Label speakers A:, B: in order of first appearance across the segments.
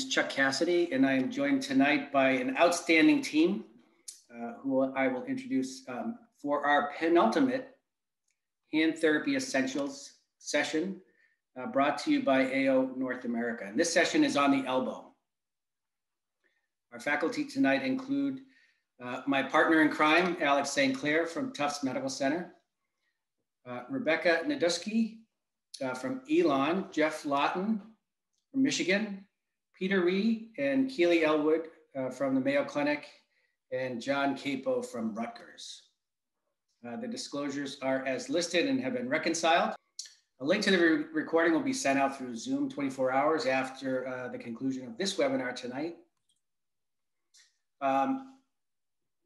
A: is Chuck Cassidy, and I am joined tonight by an outstanding team uh, who I will introduce um, for our penultimate Hand Therapy Essentials session uh, brought to you by AO North America. And this session is on the elbow. Our faculty tonight include uh, my partner in crime, Alex St. Clair from Tufts Medical Center, uh, Rebecca Neiduski uh, from Elon, Jeff Lawton from Michigan, Peter Rhee and Keely Elwood uh, from the Mayo Clinic, and John Capo from Rutgers. Uh, the disclosures are as listed and have been reconciled. A link to the re recording will be sent out through Zoom 24 hours after uh, the conclusion of this webinar tonight. Um,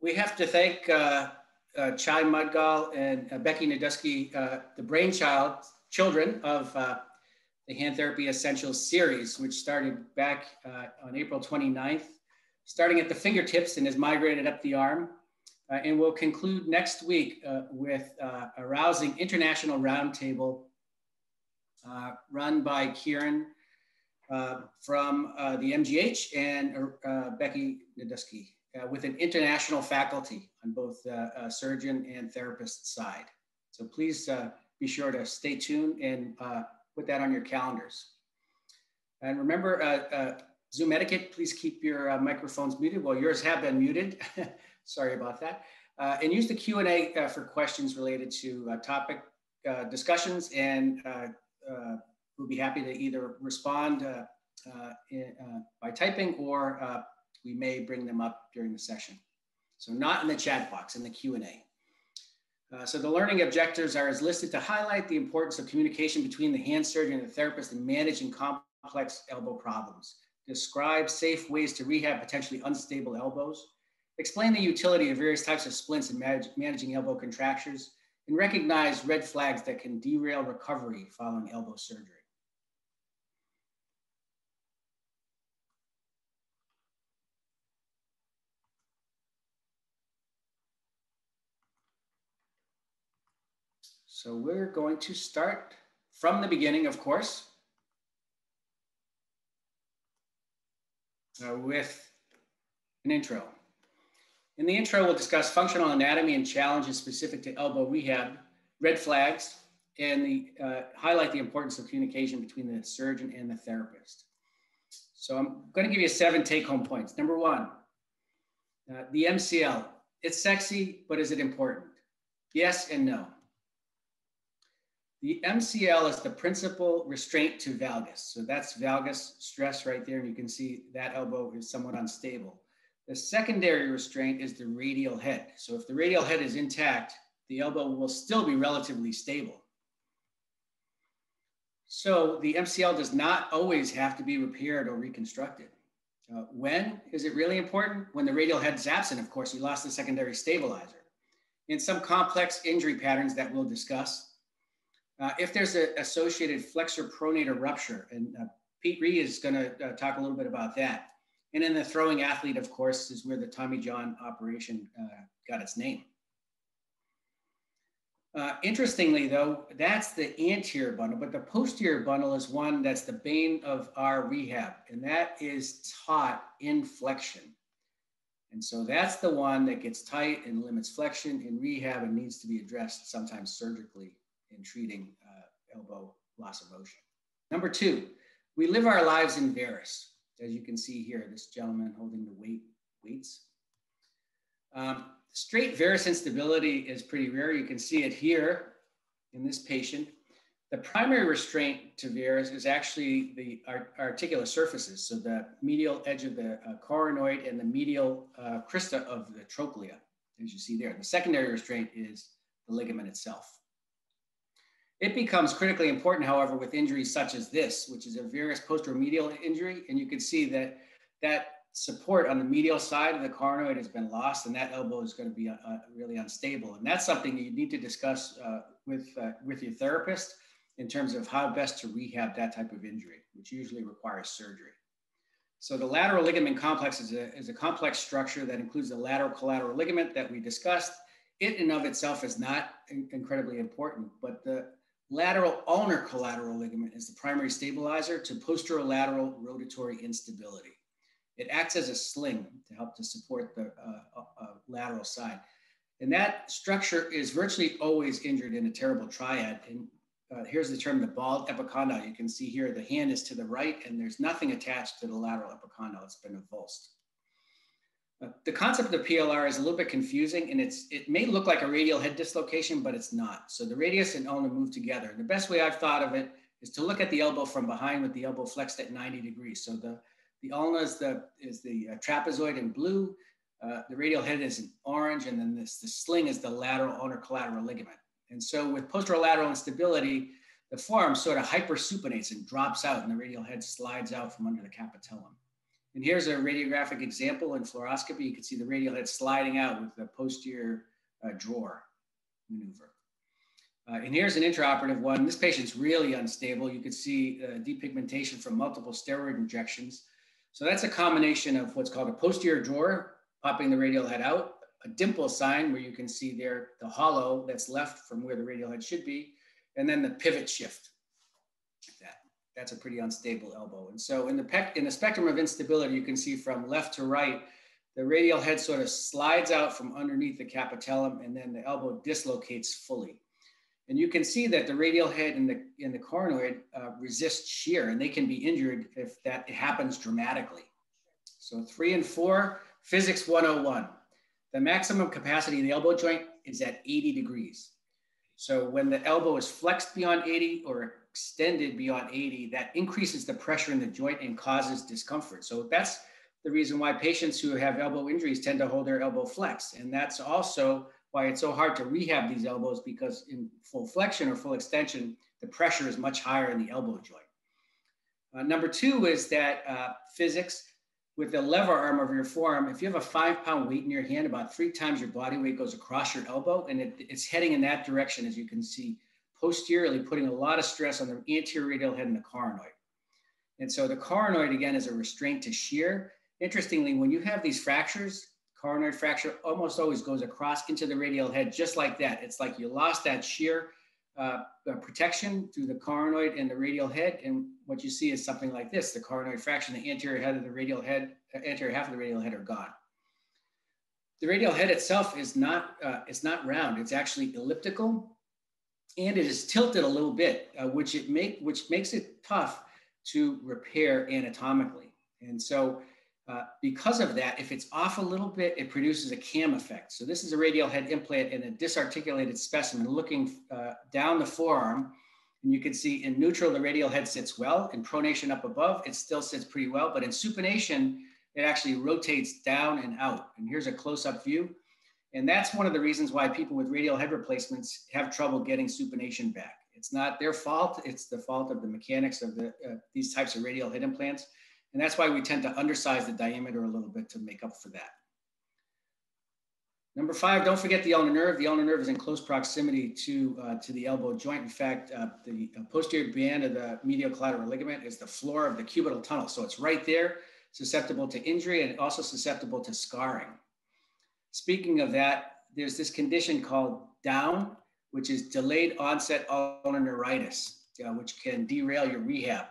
A: we have to thank uh, uh, Chai Mudgal and uh, Becky Neiduski, the brainchild children of the Hand Therapy Essentials series, which started back uh, on April 29th, starting at the fingertips and has migrated up the arm. Uh, and we'll conclude next week uh, with uh, a rousing international roundtable uh, run by Kieran uh, from the MGH and Becky Neiduski with an international faculty on both surgeon and therapist side. So please be sure to stay tuned and put that on your calendars. And remember, uh, uh, Zoom etiquette, please keep your uh, microphones muted. Well, yours have been muted. Sorry about that. Uh, and use the Q&A uh, for questions related to uh, topic discussions and we'll be happy to either respond by typing or we may bring them up during the session. So not in the chat box, in the Q&A. Uh, so the learning objectives are as listed to highlight the importance of communication between the hand surgeon and the therapist in managing complex elbow problems. Describe safe ways to rehab potentially unstable elbows. Explain the utility of various types of splints in managing elbow contractures and recognize red flags that can derail recovery following elbow surgery. So we're going to start from the beginning, of course, uh, with an intro. In the intro, we'll discuss functional anatomy and challenges specific to elbow rehab, red flags, and the, uh, highlight the importance of communication between the surgeon and the therapist. So I'm going to give you seven take-home points. Number one, uh, the MCL. It's sexy, but is it important? Yes and no. The MCL is the principal restraint to valgus. So that's valgus stress right there. And you can see that elbow is somewhat unstable. The secondary restraint is the radial head. So if the radial head is intact, the elbow will still be relatively stable. So the MCL does not always have to be repaired or reconstructed. Uh, when is it really important? When the radial head is absent, of course, you lost the secondary stabilizer. In some complex injury patterns that we'll discuss, uh, if there's an associated flexor pronator rupture, and uh, Pete Rhee is going to uh, talk a little bit about that. And then the throwing athlete, of course, is where the Tommy John operation uh, got its name. Uh, interestingly, though, that's the anterior bundle, but the posterior bundle is one that's the bane of our rehab, and that is taut in flexion. And so that's the one that gets tight and limits flexion in rehab and needs to be addressed sometimes surgically in treating uh, elbow loss of motion. Number two, we live our lives in varus. As you can see here, this gentleman holding the weight weights. Um, straight varus instability is pretty rare. You can see it here in this patient. The primary restraint to varus is actually the art articular surfaces, so the medial edge of the uh, coronoid and the medial uh, crista of the trochlea, as you see there. The secondary restraint is the ligament itself. It becomes critically important, however, with injuries such as this, which is a varus posteromedial injury. And you can see that that support on the medial side of the coronoid has been lost and that elbow is going to be uh, uh, really unstable. And that's something you need to discuss uh, with, uh, with your therapist in terms of how best to rehab that type of injury, which usually requires surgery. So the lateral ligament complex is a, is a complex structure that includes the lateral collateral ligament that we discussed. It in of itself is not in incredibly important, but the lateral ulnar collateral ligament is the primary stabilizer to posterolateral rotatory instability. It acts as a sling to help to support the uh, uh, uh, lateral side. And that structure is virtually always injured in a terrible triad. And uh, here's the term, the bald epicondyle. You can see here, the hand is to the right and there's nothing attached to the lateral epicondyle. It's been avulsed. The concept of the PLR is a little bit confusing and it's it may look like a radial head dislocation, but it's not. So the radius and ulna move together. And the best way I've thought of it is to look at the elbow from behind with the elbow flexed at 90 degrees. So the, the ulna is the, is the uh, trapezoid in blue, uh, the radial head is in orange, and then this, the sling is the lateral ulnar collateral ligament. And so with posterolateral instability, the forearm sort of hypersupinates and drops out and the radial head slides out from under the capitellum. And here's a radiographic example in fluoroscopy. You can see the radial head sliding out with the posterior uh, drawer maneuver. Uh, and here's an intraoperative one. This patient's really unstable. You can see uh, depigmentation from multiple steroid injections. So that's a combination of what's called a posterior drawer, popping the radial head out, a dimple sign where you can see there the hollow that's left from where the radial head should be, and then the pivot shift. That that's a pretty unstable elbow. And so in the, pec, in the spectrum of instability, you can see from left to right, the radial head sort of slides out from underneath the capitellum and then the elbow dislocates fully. And you can see that the radial head and the, and the coronoid uh, resist shear and they can be injured if that happens dramatically. So three and four, physics 101. The maximum capacity of the elbow joint is at 80 degrees. So when the elbow is flexed beyond 80 or extended beyond 80, that increases the pressure in the joint and causes discomfort. So that's the reason why patients who have elbow injuries tend to hold their elbow flexed. And that's also why it's so hard to rehab these elbows because in full flexion or full extension, the pressure is much higher in the elbow joint. Uh, number two is that uh, physics with the lever arm of your forearm, if you have a five pound weight in your hand, about three times your body weight goes across your elbow and it, it's heading in that direction, as you can see posteriorly, putting a lot of stress on the anterior radial head and the coronoid. And so the coronoid, again, is a restraint to shear. Interestingly, when you have these fractures, coronoid fracture almost always goes across into the radial head, just like that. It's like you lost that shear uh, protection through the coronoid and the radial head. And what you see is something like this. The coronoid fraction, the anterior head of the radial head, uh, anterior half of the radial head are gone. The radial head itself is not, uh, it's not round. It's actually elliptical and it is tilted a little bit, uh, which it make which makes it tough to repair anatomically. And so, uh, because of that, if it's off a little bit, it produces a cam effect. So this is a radial head implant in a disarticulated specimen looking uh, down the forearm. And you can see in neutral, the radial head sits well. In pronation up above, it still sits pretty well. But in supination, it actually rotates down and out. And here's a close-up view. And that's one of the reasons why people with radial head replacements have trouble getting supination back. It's not their fault, it's the fault of the mechanics of the, uh, these types of radial head implants. And that's why we tend to undersize the diameter a little bit to make up for that. Number five, don't forget the ulnar nerve. The ulnar nerve is in close proximity to, uh, to the elbow joint. In fact, uh, the uh, posterior band of the medial collateral ligament is the floor of the cubital tunnel. So it's right there, susceptible to injury and also susceptible to scarring. Speaking of that, there's this condition called DOUN, which is delayed onset ulnar neuritis, uh, which can derail your rehab.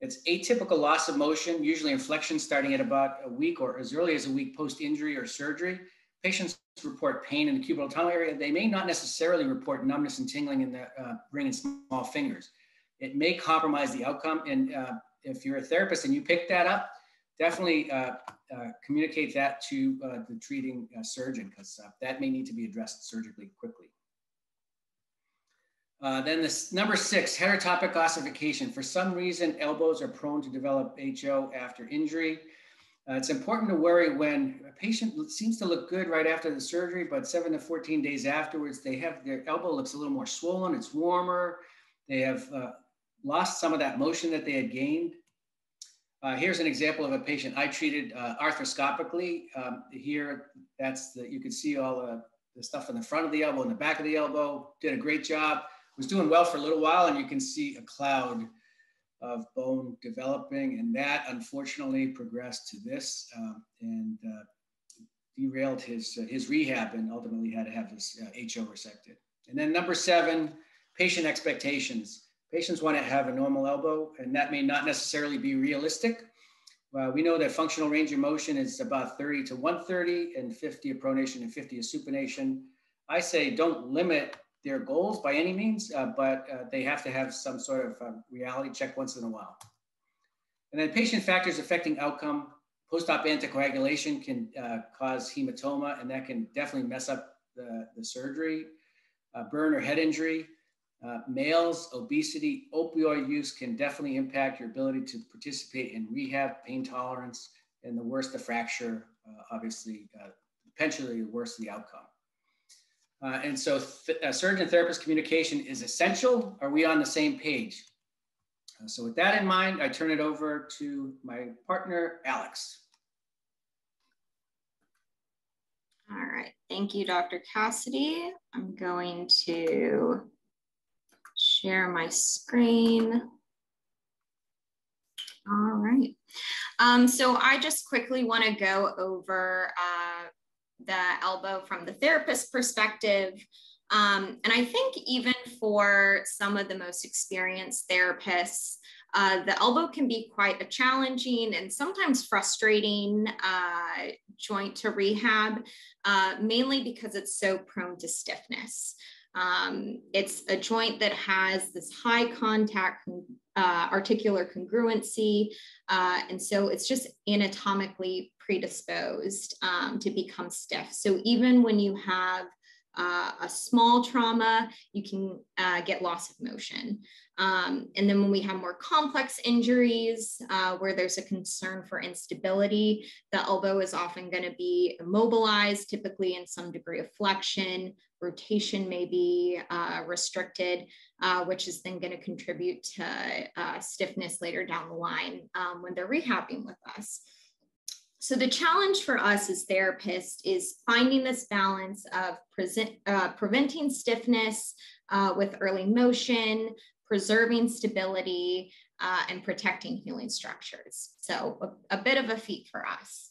A: It's atypical loss of motion, usually inflection starting at about a week or as early as a week post injury or surgery. Patients report pain in the cubital tunnel area. They may not necessarily report numbness and tingling in the uh, ring and small fingers. It may compromise the outcome. And uh, if you're a therapist and you pick that up, definitely uh, uh, communicate that to uh, the treating uh, surgeon because uh, that may need to be addressed surgically quickly. Uh, then this number six, heterotopic ossification. For some reason, elbows are prone to develop HO after injury. it's important to worry when a patient seems to look good right after the surgery, but seven to 14 days afterwards, they have their elbow looks a little more swollen, it's warmer. They have lost some of that motion that they had gained. Uh, here's an example of a patient I treated uh, arthroscopically. Um, here, that's the, you can see all the, the stuff in the front of the elbow and the back of the elbow. Did a great job. Was doing well for a little while, and you can see a cloud of bone developing, and that unfortunately progressed to this um, and uh, derailed his uh, his rehab, and ultimately had to have his HO uh, resected. And then number seven, patient expectations. Patients want to have a normal elbow, and that may not necessarily be realistic. Uh, we know that functional range of motion is about 30 to 130 and 50 of pronation and 50 of supination. I say don't limit their goals by any means, uh, but uh, they have to have some sort of um, reality check once in a while. And then patient factors affecting outcome. Post-op anticoagulation can uh, cause hematoma, and that can definitely mess up the, the surgery. Uh, burn or head injury. Uh, males, obesity, opioid use can definitely impact your ability to participate in rehab, pain tolerance, and the worse the fracture, uh, obviously, uh, potentially the worse the outcome. Uh, and so th uh, surgeon therapist communication is essential. Are we on the same page? Uh, so with that in mind, I turn it over to my partner, Alex.
B: All right, thank you, Dr. Cassidy. I'm going to share my screen. All right. Um, so I just quickly want to go over uh, the elbow from the therapist perspective. Um, and I think even for some of the most experienced therapists, uh, the elbow can be quite a challenging and sometimes frustrating uh, joint to rehab, uh, mainly because it's so prone to stiffness. Um, it's a joint that has this high contact uh, articular congruency. Uh, and so it's just anatomically predisposed um, to become stiff. So even when you have uh, a small trauma, you can uh, get loss of motion. Um, and then when we have more complex injuries uh, where there's a concern for instability, the elbow is often going to be immobilized, typically in some degree of flexion. Rotation may be uh, restricted, uh, which is then going to contribute to uh, stiffness later down the line um, when they're rehabbing with us. So the challenge for us as therapists is finding this balance of present, uh, preventing stiffness uh, with early motion, preserving stability, uh, and protecting healing structures. So a, a, bit of a feat for us.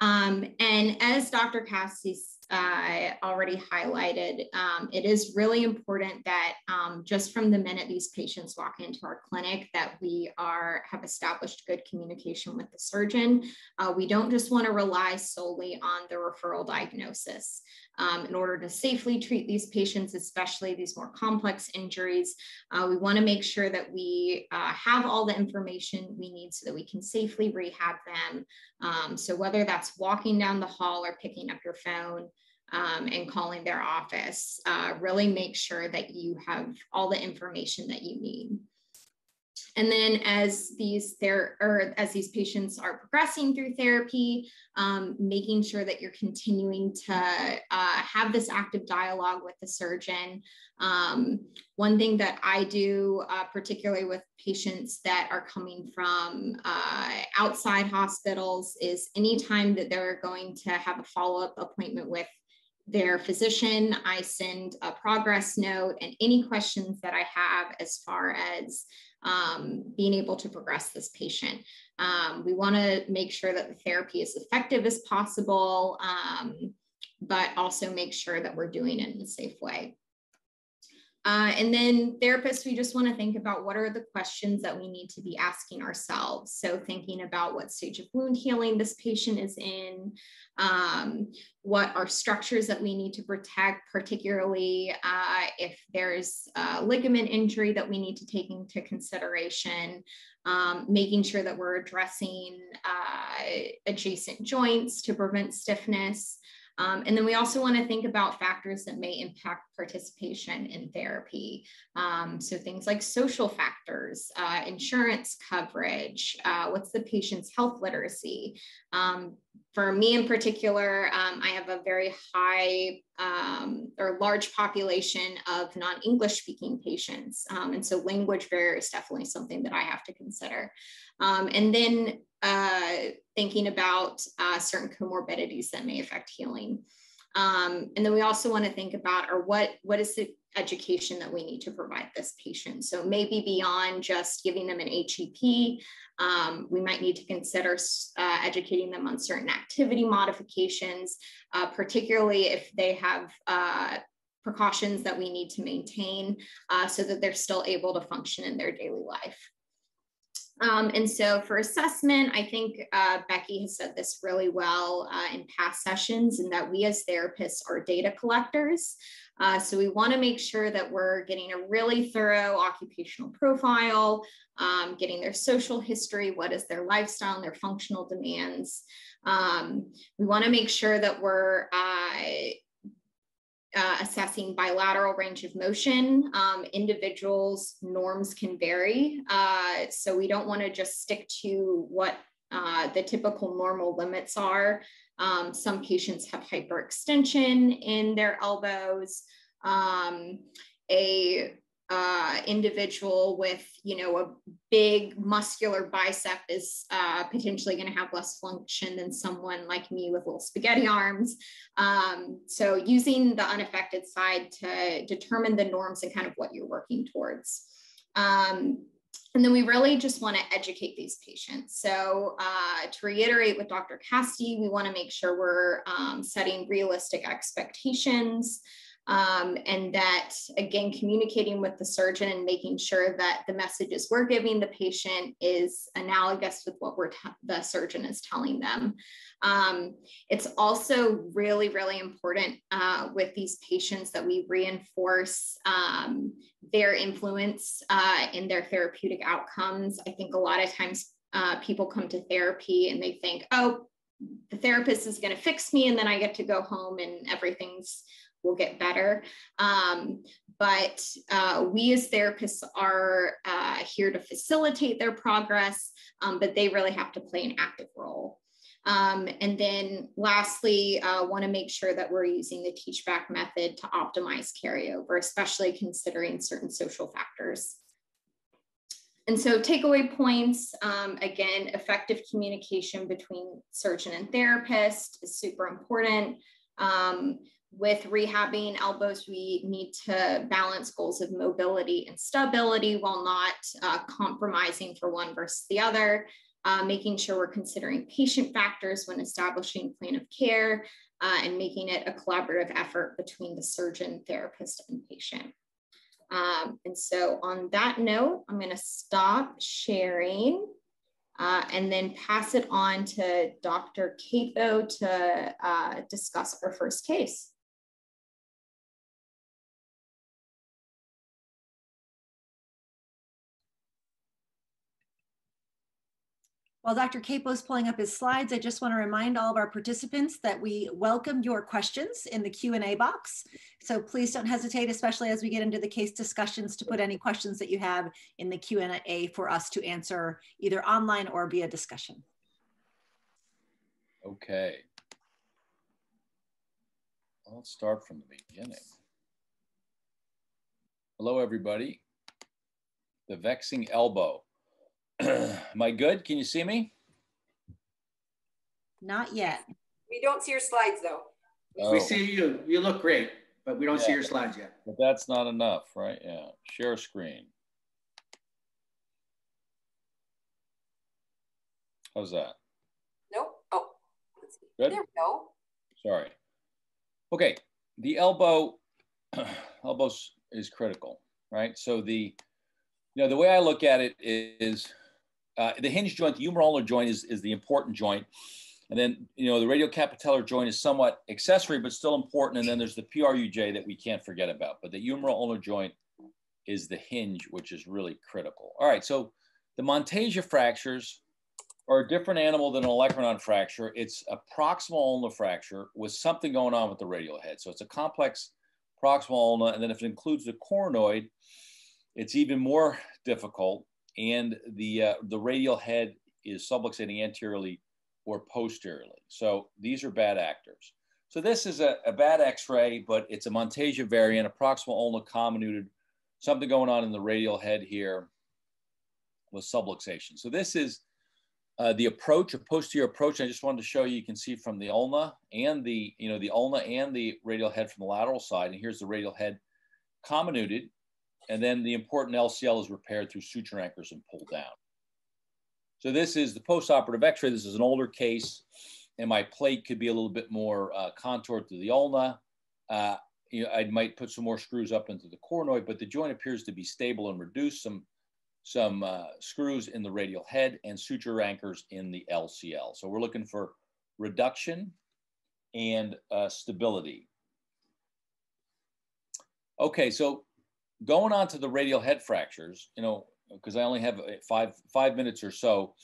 B: Um, and as Dr. Cassidy uh, already highlighted, um, it is really important that um, just from the minute these patients walk into our clinic that we are have established good communication with the surgeon. Uh, we don't just want to rely solely on the referral diagnosis. Um, in order to safely treat these patients, especially these more complex injuries, uh, we want to make sure that we uh, have all the information we need so that we can safely rehab them. Um, so whether that's walking down the hall or picking up your phone, um, and calling their office, uh, really make sure that you have all the information that you need. And then as these there or as these patients are progressing through therapy, um, making sure that you're continuing to uh, have this active dialogue with the surgeon. Um, one thing that I do, uh, particularly with patients that are coming from uh, outside hospitals, is anytime that they're going to have a follow-up appointment with their physician, I send a progress note and any questions that I have as far as um, being able to progress this patient. Um, we want to make sure that the therapy is effective as possible, um, but also make sure that we're doing it in a safe way. Uh, and then therapists, we just want to think about what are the questions that we need to be asking ourselves. So thinking about what stage of wound healing this patient is in, um, what are structures that we need to protect, particularly uh, if there's ligament injury that we need to take into consideration, um, making sure that we're addressing uh, adjacent joints to prevent stiffness. Um, and then we also want to think about factors that may impact participation in therapy. Um, so things like social factors, uh, insurance coverage, uh, what's the patient's health literacy. Um, for me in particular, um, I have a very high um, or large population of non-English speaking patients. Um, and so language barrier is definitely something that I have to consider. and then uh, thinking about uh, certain comorbidities that may affect healing. Um, and then we also want to think about, or what, what is the education that we need to provide this patient? So maybe beyond just giving them an HEP, um, we might need to consider uh, educating them on certain activity modifications, uh, particularly if they have uh, precautions that we need to maintain uh, so that they're still able to function in their daily life. Um, and so for assessment, I think uh, Becky has said this really well uh, in past sessions, and that we as therapists are data collectors. Uh, so we want to make sure that we're getting a really thorough occupational profile, um, getting their social history, what is their lifestyle and their functional demands. Um, we want to make sure that we're uh, assessing bilateral range of motion. Um, individuals' norms can vary. Uh, so we don't want to just stick to what uh, the typical normal limits are. Um, some patients have hyperextension in their elbows. Um, a uh, individual with, you know, a big muscular bicep is uh, potentially going to have less function than someone like me with little spaghetti arms. Um, so using the unaffected side to determine the norms and kind of what you're working towards. Um, and then we really just want to educate these patients. So uh, to reiterate with Dr. Cassidy, we want to make sure we're um, setting realistic expectations um, and that again communicating with the surgeon and making sure that the messages we're giving the patient is analogous with what we're the surgeon is telling them. Um, it's also really really important uh, with these patients that we reinforce um, their influence uh, in their therapeutic outcomes. I think a lot of times uh, people come to therapy and they think oh the therapist is going to fix me and then i get to go home and everything's will get better. Um, but uh, we as therapists are uh, here to facilitate their progress, um, but they really have to play an active role. Um, and then lastly, uh, want to make sure that we're using the teach back method to optimize carryover, especially considering certain social factors. And so takeaway points, um, again, effective communication between surgeon and therapist is super important. Um, with rehabbing elbows, we need to balance goals of mobility and stability while not uh, compromising for one versus the other, uh, making sure we're considering patient factors when establishing plan of care, uh, and making it a collaborative effort between the surgeon, therapist, and patient. Um, and so on that note, I'm gonna stop sharing uh, and then pass it on to Dr. Capo to uh, discuss our first case.
C: While Dr. Capo is pulling up his slides, I just want to remind all of our participants that we welcome your questions in the Q&A box. So please don't hesitate, especially as we get into the case discussions, to put any questions that you have in the Q&A for us to answer either online or via discussion.
D: Okay. Let's start from the beginning. Hello, everybody. The vexing elbow. Am I good? Can you see me?
C: Not yet.
E: We don't see your slides though.
A: Oh. We see you. You look great, but we don't yeah, see your slides yet.
D: But that's not enough, right? Yeah. Share screen. How's that?
E: Nope. Oh,
D: Good?
E: There we go.
D: Sorry. Okay. The elbow, elbow is critical, right? So the, you know, the way I look at it is uh, the hinge joint, the humeral ulnar joint is, is the important joint. And then, you know, the radiocapitellar joint is somewhat accessory, but still important. And then there's the PRUJ that we can't forget about. But the humeral ulnar joint is the hinge, which is really critical. All right, so the Monteggia fractures are a different animal than an olecranon fracture. It's a proximal ulnar fracture with something going on with the radial head. So it's a complex proximal ulna. And then if it includes the coronoid, it's even more difficult and the, uh, the radial head is subluxating anteriorly or posteriorly. So these are bad actors. So this is a, a bad x-ray, but it's a Monteggia variant, a proximal ulna comminuted, something going on in the radial head here with subluxation. So this is uh, the approach, a posterior approach. I just wanted to show you, you can see from the ulna and the, you know, the ulna and the radial head from the lateral side. And here's the radial head comminuted. And then the important LCL is repaired through suture anchors and pulled down. So this is the postoperative x-ray. This is an older case and my plate could be a little bit more uh, contoured to the ulna. Uh, you know, I might put some more screws up into the coronoid, but the joint appears to be stable and reduced. Some some uh, screws in the radial head and suture anchors in the LCL. So we're looking for reduction and uh, stability. Okay, so going on to the radial head fractures, you know, because I only have uh, five five minutes or so,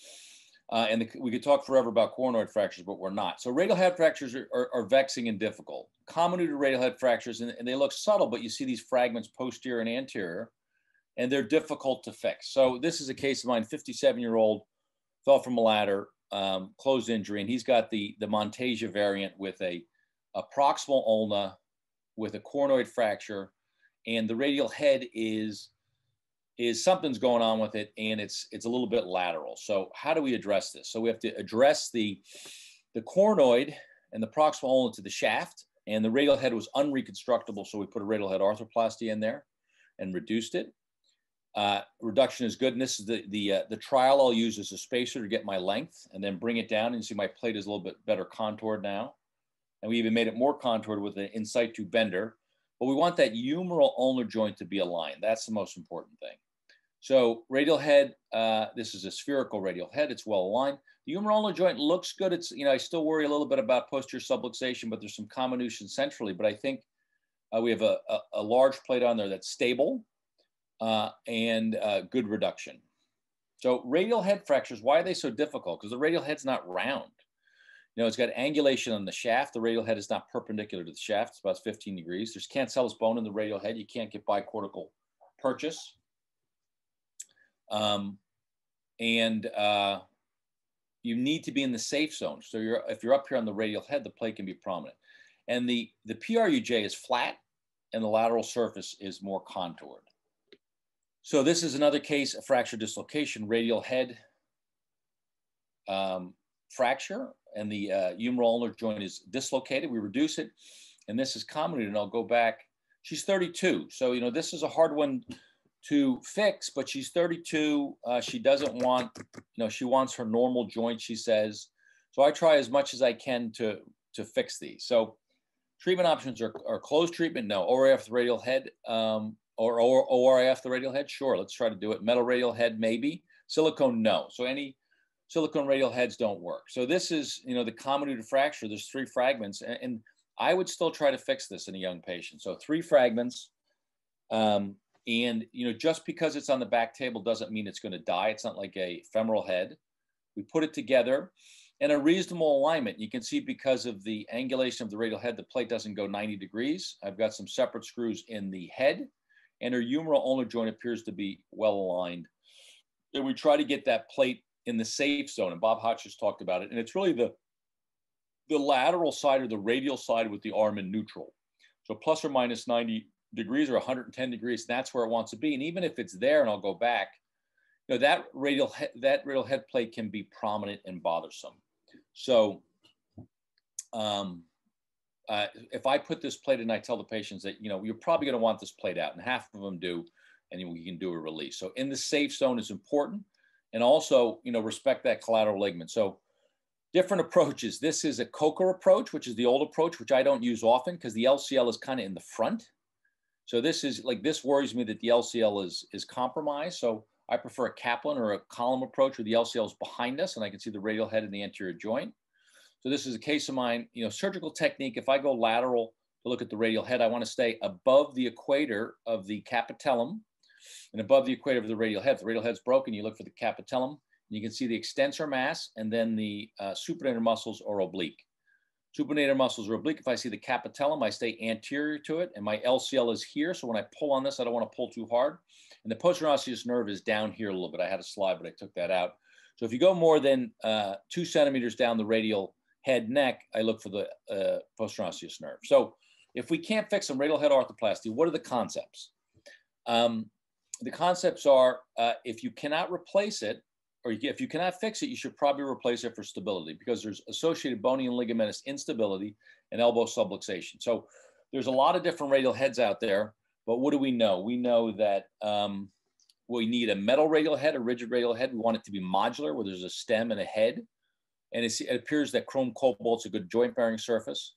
D: uh, and the, we could talk forever about coronoid fractures, but we're not. So radial head fractures are, are, are vexing and difficult. Common to radial head fractures, and, and, they look subtle, but you see these fragments posterior and anterior, and they're difficult to fix. So this is a case of mine, 57-year-old, fell from a ladder, um, closed injury, and he's got the, the Monteggia variant with a, a proximal ulna with a coronoid fracture, and the radial head is is something's going on with it and it's it's a little bit lateral. So how do we address this? So we have to address the the coronoid and the proximal ulna to the shaft and the radial head was unreconstructable. So we put a radial head arthroplasty in there and reduced it. Uh, reduction is good. And this is the, the, uh, the trial I'll use as a spacer to get my length and then bring it down and see my plate is a little bit better contoured now. And we even made it more contoured with an in situ bender but we want that humeral ulnar joint to be aligned. That's the most important thing. So radial head, uh, this is a spherical radial head. It's well aligned. The humeral ulnar joint looks good. It's, you know, I still worry a little bit about posterior subluxation, but there's some comminution centrally. But I think uh, we have a, a, a, large plate on there that's stable uh, and uh, good reduction. So radial head fractures, why are they so difficult? Because the radial head's not round. Know, it's got angulation on the shaft. The radial head is not perpendicular to the shaft. It's about 15 degrees. There's cancellous bone in the radial head. You can't get bicortical purchase. Um, and uh, you need to be in the safe zone. So you're, if you're up here on the radial head, the plate can be prominent. And the, the PRUJ is flat and the lateral surface is more contoured. So this is another case of fracture dislocation, radial head um, fracture and the uh, humeral ulnar joint is dislocated. We reduce it, and this is common. And I'll go back. She's 32, so you know this is a hard one to fix. But she's 32. Uh, she doesn't want, you know, she wants her normal joint. She says. So I try as much as I can to to fix these. So treatment options are, are closed treatment, no. ORIF the radial head, um, or, or ORIF the radial head, sure. Let's try to do it. Metal radial head, maybe. Silicone, no. So any silicone radial heads don't work. So this is, you know, the comminuted fracture. There's three fragments, and, and, I would still try to fix this in a young patient. So three fragments, um, and you know, just because it's on the back table doesn't mean it's going to die. It's not like a femoral head. We put it together, and a reasonable alignment. You can see because of the angulation of the radial head, the plate doesn't go 90 degrees. I've got some separate screws in the head, and her humeral ulnar joint appears to be well aligned. And we try to get that plate in the safe zone. And Bob Hotchkiss talked about it. And it's really the, the lateral side or the radial side with the arm in neutral. So plus or minus 90 degrees or 110 degrees, that's where it wants to be. And even if it's there, and I'll go back, you know, that radial, that radial head plate can be prominent and bothersome. So um, uh, if I put this plate and I tell the patients that, you know, you're probably going to want this plate out and half of them do, and we can do a release. So in the safe zone is important and also, you know, respect that collateral ligament. So different approaches. This is a Kocher approach, which is the old approach, which I don't use often because the LCL is kind of in the front. So this is like, this worries me that the LCL is, is compromised. So I prefer a Kaplan or a column approach where the LCL is behind us and I can see the radial head and the anterior joint. So this is a case of mine, you know, surgical technique. If I go lateral to look at the radial head, I want to stay above the equator of the capitellum and above the equator of the radial head. The radial head's broken, you look for the capitellum. You can see the extensor mass and then the uh, supinator muscles are oblique. Supinator muscles are oblique. If I see the capitellum, I stay anterior to it, and my LCL is here. So when I pull on this, I don't want to pull too hard. And the posterior nerve is down here a little bit. I had a slide, but I took that out. So if you go more than uh, two centimeters down the radial head neck, I look for the uh, posterior nerve. So if we can't fix some radial head arthroplasty, what are the concepts? Um, the concepts are uh, if you cannot replace it, or if you cannot fix it, you should probably replace it for stability because there's associated bony and ligamentous instability and elbow subluxation. So there's a lot of different radial heads out there, but what do we know? We know that um, we need a metal radial head, a rigid radial head. We want it to be modular, where there's a stem and a head. And it appears that chrome cobalt's a good joint bearing surface.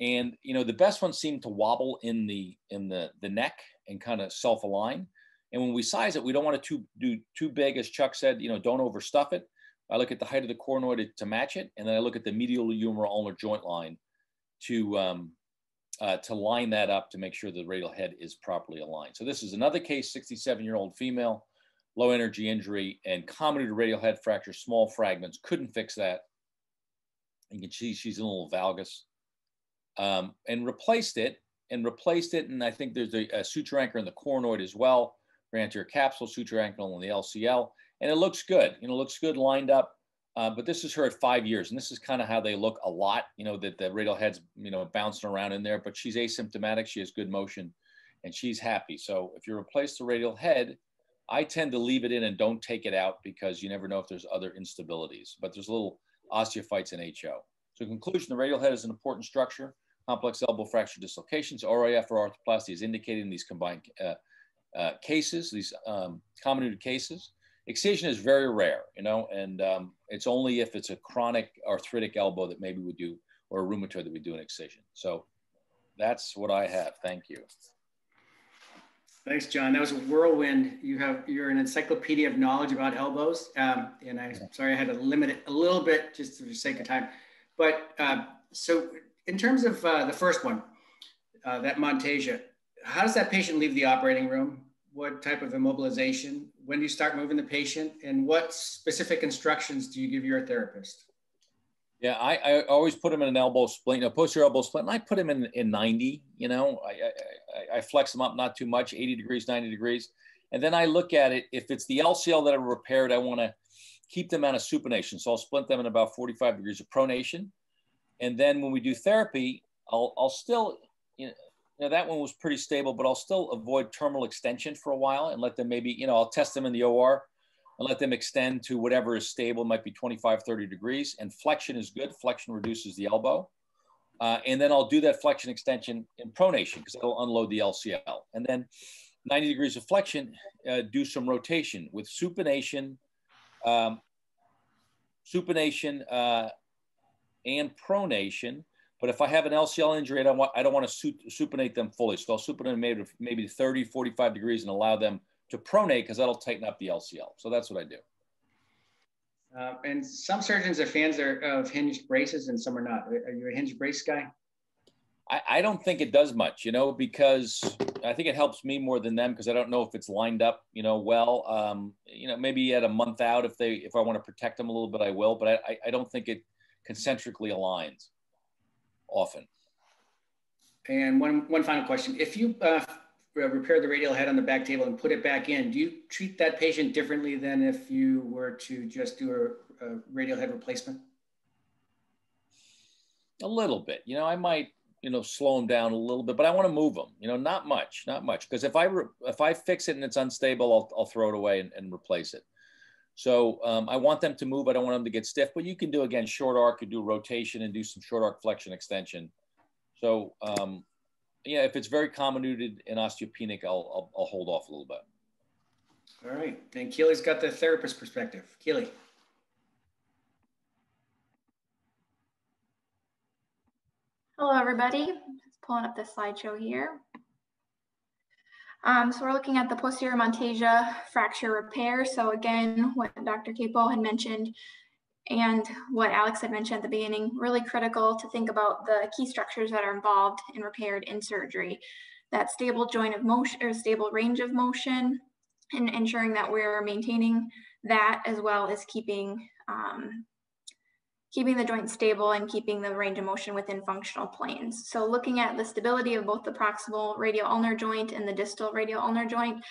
D: and you know the best ones seem to wobble in the in the the neck and kind of self-align. And when we size it, we don't want to do too big, as Chuck said. You know, don't overstuff it. I look at the height of the coronoid to, to match it, and then I look at the medial humeral ulnar joint line to um, uh, to line that up to make sure the radial head is properly aligned. So this is another case, 67 year old female, low energy injury and comminuted radial head fracture, small fragments, couldn't fix that. You can see she's in a little valgus um, and replaced it and replaced it. And I think there's a, a suture anchor in the coronoid as well, anterior capsule, suture anchor in the LCL. And it looks good, you know, looks good lined up. Uh, but this is her at five years, and this is kind of how they look a lot. You know that the radial head's you know bouncing around in there, but she's asymptomatic. She has good motion, and she's happy. So if you replace the radial head, I tend to leave it in and don't take it out because you never know if there's other instabilities. But there's little osteophytes in HO. So conclusion, the radial head is an important structure. Complex elbow fracture dislocations, RAF or arthroplasty is indicated in these combined uh, uh, cases, these um, comminuted cases. Excision is very rare, you know, and um, it's only if it's a chronic arthritic elbow that maybe we do, or a rheumatoid that we do an excision. So that's what I have. Thank you.
A: Thanks, John. That was a whirlwind. You have you're an encyclopedia of knowledge about elbows, um, and I'm sorry I had to limit it a little bit just for the sake of time. But uh, so, in terms of uh, the first one, uh, that Monteggia, how does that patient leave the operating room? What type of immobilization? When do you start moving the patient? And what specific instructions do you give your therapist?
D: Yeah, I, I always put him in an elbow splint, a posterior elbow splint, and I put him in, in 90, you know, I, I, I flex him up not too much, 80 degrees, 90 degrees. And then I look at it. If it's the LCL that I repaired, I want to keep them on a supination. So I'll splint them in about 45 degrees of pronation. And then when we do therapy, I'll, I'll still, you know, you know, that one was pretty stable, but I'll still avoid terminal extension for a while and let them maybe, you know, I'll test them in the OR and let them extend to whatever is stable, might be 25, 30 degrees. And flexion is good. Flexion reduces the elbow. Uh, and then I'll do that flexion extension in pronation because it'll unload the LCL. And then 90 degrees of flexion, uh, do some rotation with supination, um, supination uh, and pronation. But if I have an LCL injury, I don't want, I don't want to supinate them fully. So I'll supinate maybe, maybe 30, 45 degrees and allow them to pronate because that'll tighten up the LCL. So that's what I do.
A: Uh, and some surgeons are fans of hinged braces and some are not. Are you a hinged brace guy?
D: I, I don't think it does much, you know, because I think it helps me more than them because I don't know if it's lined up, you know, well. Um, you know, maybe at a month out, if they if I want to protect them a little bit, I will. But I, I don't think it concentrically aligns often.
A: And one one final question: If you uh, repair the radial head on the back table and put it back in, do you treat that patient differently than if you were to just do a, a radial head replacement?
D: A little bit. You know, I might you know slow them down a little bit, but I want to move them. You know, not much, not much, because if I re- if I fix it and it's unstable, I'll I'll throw it away and, and replace it. So um, I want them to move. I don't want them to get stiff, but you can do again short arc. You do rotation and do some short arc flexion extension. So um, yeah, if it's very comminuted and osteopenic, I'll, I'll, I'll hold off a little bit.
A: All right. And Keely's got the therapist perspective. Keely.
F: Hello, everybody. Just pulling up the slideshow here. Um, so we're looking at the posterior Monteggia fracture repair. So again, what Dr. Capo had mentioned, and what Alex had mentioned at the beginning, really critical to think about the key structures that are involved in repaired in surgery. That stable joint of motion or stable range of motion and ensuring that we're maintaining that as well as keeping um, keeping the joint stable and keeping the range of motion within functional planes. So looking at the stability of both the proximal radial ulnar joint and the distal radial ulnar joint,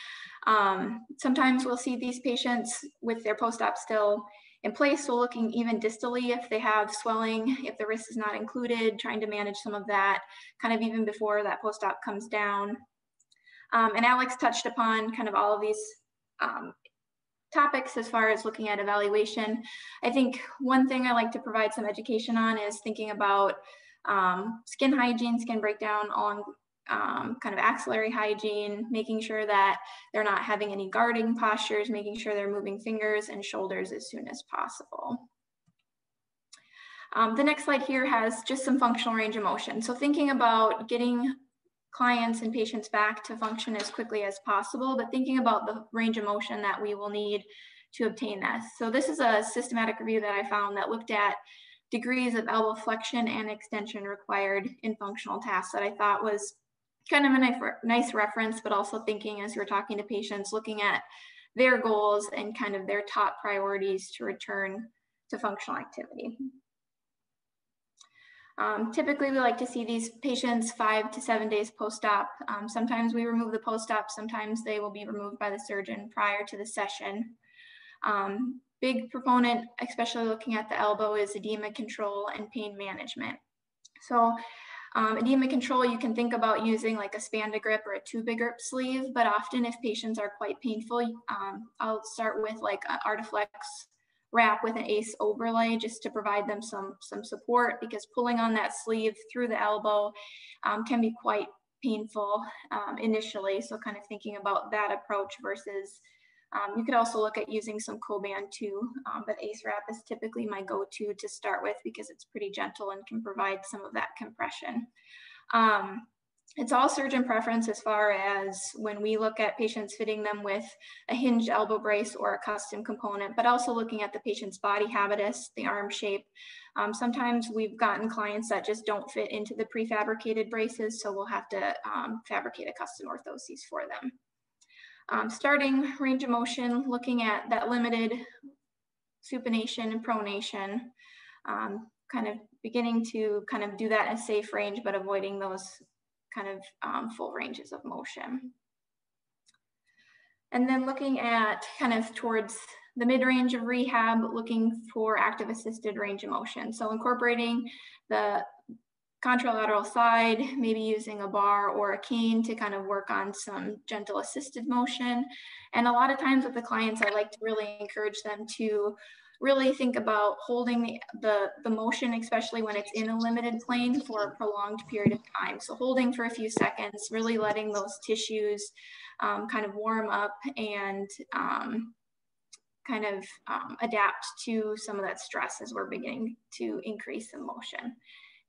F: um, sometimes we'll see these patients with their post-op still in place. So looking even distally if they have swelling, if the wrist is not included, trying to manage some of that kind of even before that post-op comes down. Um, and Alex touched upon kind of all of these um, topics as far as looking at evaluation. I think one thing I like to provide some education on is thinking about um, skin hygiene, skin breakdown on um, kind of axillary hygiene, making sure that they're not having any guarding postures, making sure they're moving fingers and shoulders as soon as possible. Um, the next slide here has just some functional range of motion. So thinking about getting clients and patients back to function as quickly as possible, but thinking about the range of motion that we will need to obtain this. So this is a systematic review that I found that looked at degrees of elbow flexion and extension required in functional tasks that I thought was kind of a nice reference, but also thinking as we're talking to patients, looking at their goals and kind of their top priorities to return to functional activity. Um, typically, we like to see these patients five to seven days post-op. Um, sometimes we remove the post-op, sometimes they will be removed by the surgeon prior to the session. Um, big proponent, especially looking at the elbow, is edema control and pain management. So um, edema control, you can think about using like a SpandaGrip or a Tubigrip sleeve, but often if patients are quite painful, um, I'll start with like an Artiflex wrap with an ACE overlay just to provide them some, some support because pulling on that sleeve through the elbow um, can be quite painful um, initially. So kind of thinking about that approach versus um, you could also look at using some Coban too, um, but ACE wrap is typically my go-to to start with because it's pretty gentle and can provide some of that compression. Um, it's all surgeon preference as far as when we look at patients fitting them with a hinged elbow brace or a custom component, but also looking at the patient's body habitus, the arm shape. Um, sometimes we've gotten clients that just don't fit into the prefabricated braces, so we'll have to um, fabricate a custom orthosis for them. Um, starting range of motion, looking at that limited supination and pronation, um, kind of beginning to kind of do that in a safe range, but avoiding those kind of um, full ranges of motion. And then looking at kind of towards the mid-range of rehab, looking for active assisted range of motion. So incorporating the contralateral side, maybe using a bar or a cane to kind of work on some gentle assisted motion. And a lot of times with the clients, I like to really encourage them to really think about holding the, the, the, motion, especially when it's in a limited plane for a prolonged period of time. So holding for a few seconds, really letting those tissues um, kind of warm up and um, kind of um, adapt to some of that stress as we're beginning to increase the motion.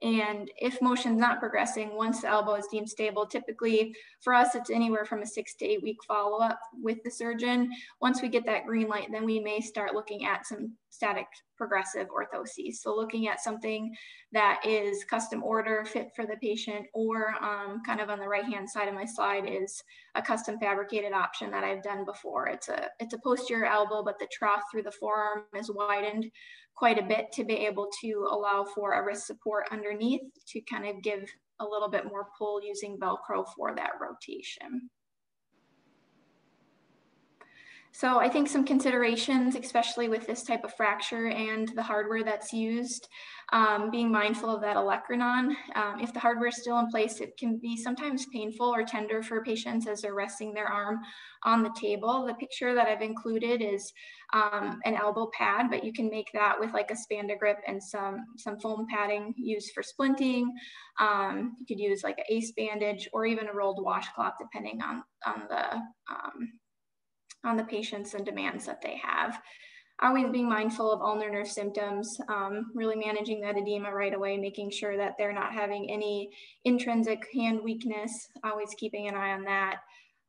F: And if motion's not progressing, once the elbow is deemed stable, typically for us, it's anywhere from a six to eight week follow up with the surgeon. Once we get that green light, then we may start looking at some static progressive orthoses. So looking at something that is custom order fit for the patient or um, kind of on the right hand side of my slide is a custom fabricated option that I've done before. It's a, it's a posterior elbow, but the trough through the forearm is widened quite a bit to be able to allow for a wrist support underneath to kind of give a little bit more pull using Velcro for that rotation. So I think some considerations, especially with this type of fracture and the hardware that's used, um, being mindful of that olecranon. Um, if the hardware is still in place, it can be sometimes painful or tender for patients as they're resting their arm on the table. The picture that I've included is um, an elbow pad, but you can make that with like a spanda grip and some, some foam padding used for splinting. Um, you could use like an ACE bandage or even a rolled washcloth depending on, on the um, on the patients and demands that they have. Always being mindful of ulnar nerve symptoms, um, really managing that edema right away, making sure that they're not having any intrinsic hand weakness, always keeping an eye on that.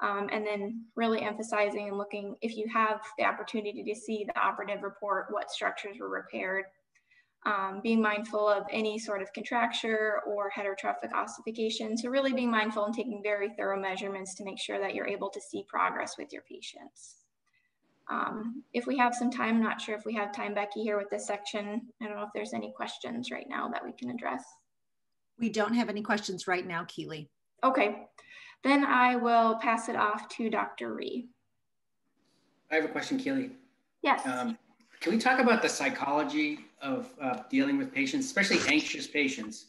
F: Um, and then really emphasizing and looking if you have the opportunity to see the operative report, what structures were repaired, um, being mindful of any sort of contracture or heterotrophic ossification. So really being mindful and taking very thorough measurements to make sure that you're able to see progress with your patients. Um, if we have some time, not sure if we have time, Becky, here with this section. I don't know if there's any questions right now that we can address.
C: We don't have any questions right now, Keely.
F: Okay, then I will pass it off to Dr. Rhee.
A: I have a question, Keely.
F: Yes.
A: Um, can we talk about the psychology of uh, dealing with patients, especially anxious patients?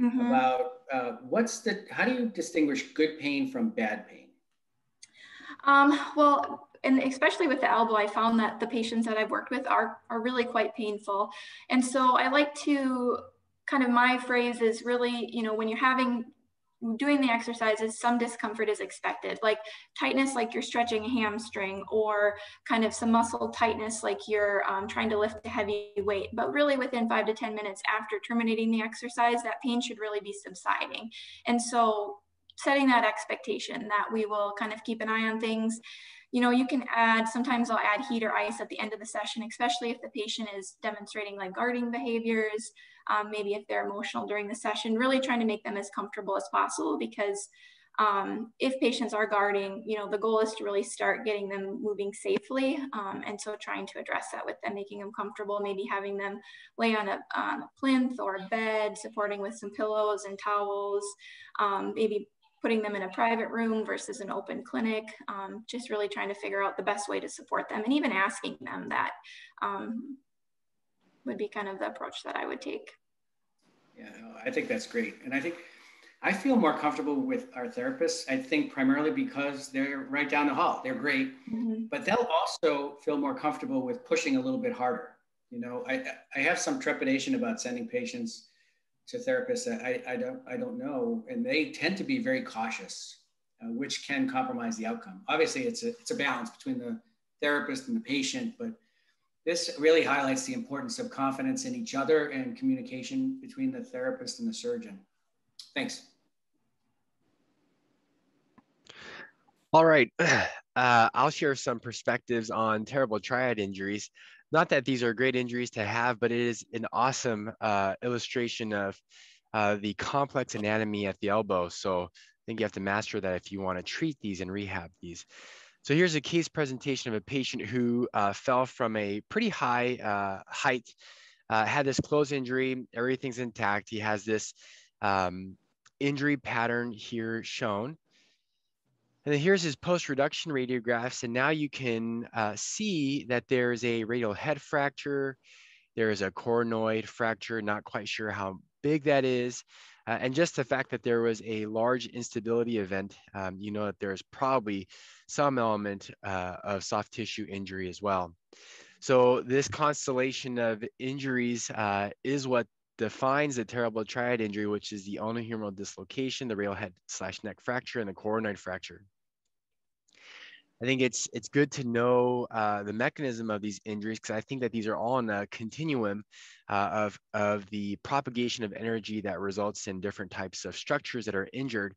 A: Mm-hmm. About uh, what's the, how do you distinguish good pain from bad pain?
F: Um, well, and especially with the elbow, I found that the patients that I've worked with are, are really quite painful. And so I like to kind of my phrase is really, you know, when you're having doing the exercises, some discomfort is expected, like tightness, like you're stretching a hamstring, or kind of some muscle tightness, like you're um, trying to lift a heavy weight. But really, within five to 10 minutes after terminating the exercise, that pain should really be subsiding. And so, setting that expectation that we will kind of keep an eye on things you know, you can add, sometimes I'll add heat or ice at the end of the session, especially if the patient is demonstrating like guarding behaviors, um, maybe if they're emotional during the session, really trying to make them as comfortable as possible because um, if patients are guarding, you know, the goal is to really start getting them moving safely. Um, and so trying to address that with them, making them comfortable, maybe having them lay on a, on a plinth or a bed, supporting with some pillows and towels, um, maybe putting them in a private room versus an open clinic, um, just really trying to figure out the best way to support them and even asking them that um, would be kind of the approach that I would take.
A: Yeah, I think that's great. And I think I feel more comfortable with our therapists, I think primarily because they're right down the hall. They're great, mm-hmm. but they'll also feel more comfortable with pushing a little bit harder. You know, I, I have some trepidation about sending patients to therapists that I, I don't I don't know, and they tend to be very cautious, uh, which can compromise the outcome. Obviously, it's a it's a balance between the therapist and the patient, but this really highlights the importance of confidence in each other and communication between the therapist and the surgeon. Thanks.
G: All right, uh, I'll share some perspectives on terrible triad injuries not that these are great injuries to have, but it is an awesome uh, illustration of uh, the complex anatomy at the elbow. So I think you have to master that if you want to treat these and rehab these. So here's a case presentation of a patient who uh, fell from a pretty high uh, height, uh, had this closed injury, everything's intact. He has this um, injury pattern here shown. And then here's his post-reduction radiographs. And now you can uh, see that there's a radial head fracture. There is a coronoid fracture, not quite sure how big that is. Uh, and just the fact that there was a large instability event, um, you know that there's probably some element uh, of soft tissue injury as well. So this constellation of injuries uh, is what defines the terrible triad injury, which is the ulnohumeral dislocation, the radial head slash neck fracture, and the coronoid fracture. I think it's it's good to know uh, the mechanism of these injuries because I think that these are all in a continuum uh, of of the propagation of energy that results in different types of structures that are injured,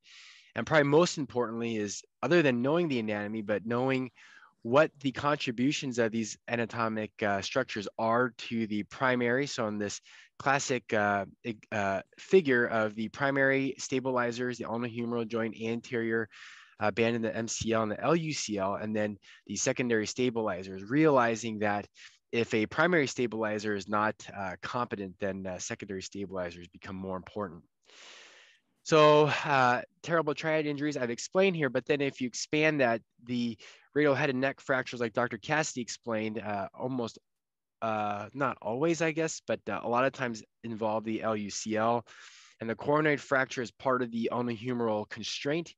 G: and probably most importantly is other than knowing the anatomy, but knowing what the contributions of these anatomic uh, structures are to the primary. So in this classic uh, uh, figure of the primary stabilizers, the ulnohumeral joint anterior uh, band in the MCL and the LUCL, and then the secondary stabilizers, realizing that if a primary stabilizer is not uh, competent, then uh, secondary stabilizers become more important. So uh, terrible triad injuries I've explained here, but then if you expand that, the radial head and neck fractures like Dr. Cassidy explained, uh, almost uh, not always, I guess, but a lot of times involve the LUCL. And the coronoid fracture is part of the ulnohumeral constraint,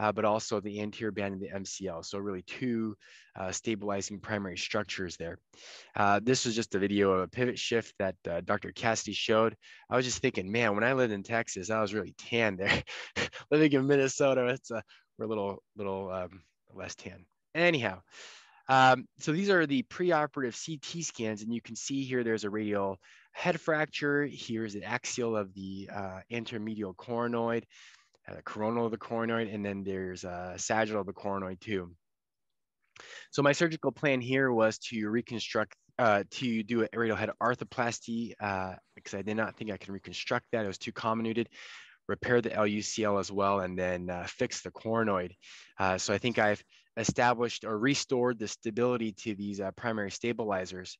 G: uh, but also the anterior band of the MCL. So really two uh, stabilizing primary structures there. Uh, this was just a video of a pivot shift that uh, Dr. Cassidy showed. I was just thinking, man, when I lived in Texas, I was really tan there. Living in Minnesota, it's a, we're a little, little um, less tan. Anyhow, um, so these are the preoperative CT scans, and you can see here there's a radial head fracture. Here's the axial of the uh, anteromedial coronoid, uh, coronal of the coronoid, and then there's a sagittal of the coronoid too. So my surgical plan here was to reconstruct, uh, to do a radial head arthroplasty uh, because I did not think I could reconstruct that. It was too comminuted repair the LUCL as well, and then uh, fix the coronoid. Uh, so I think I've established or restored the stability to these uh, primary stabilizers.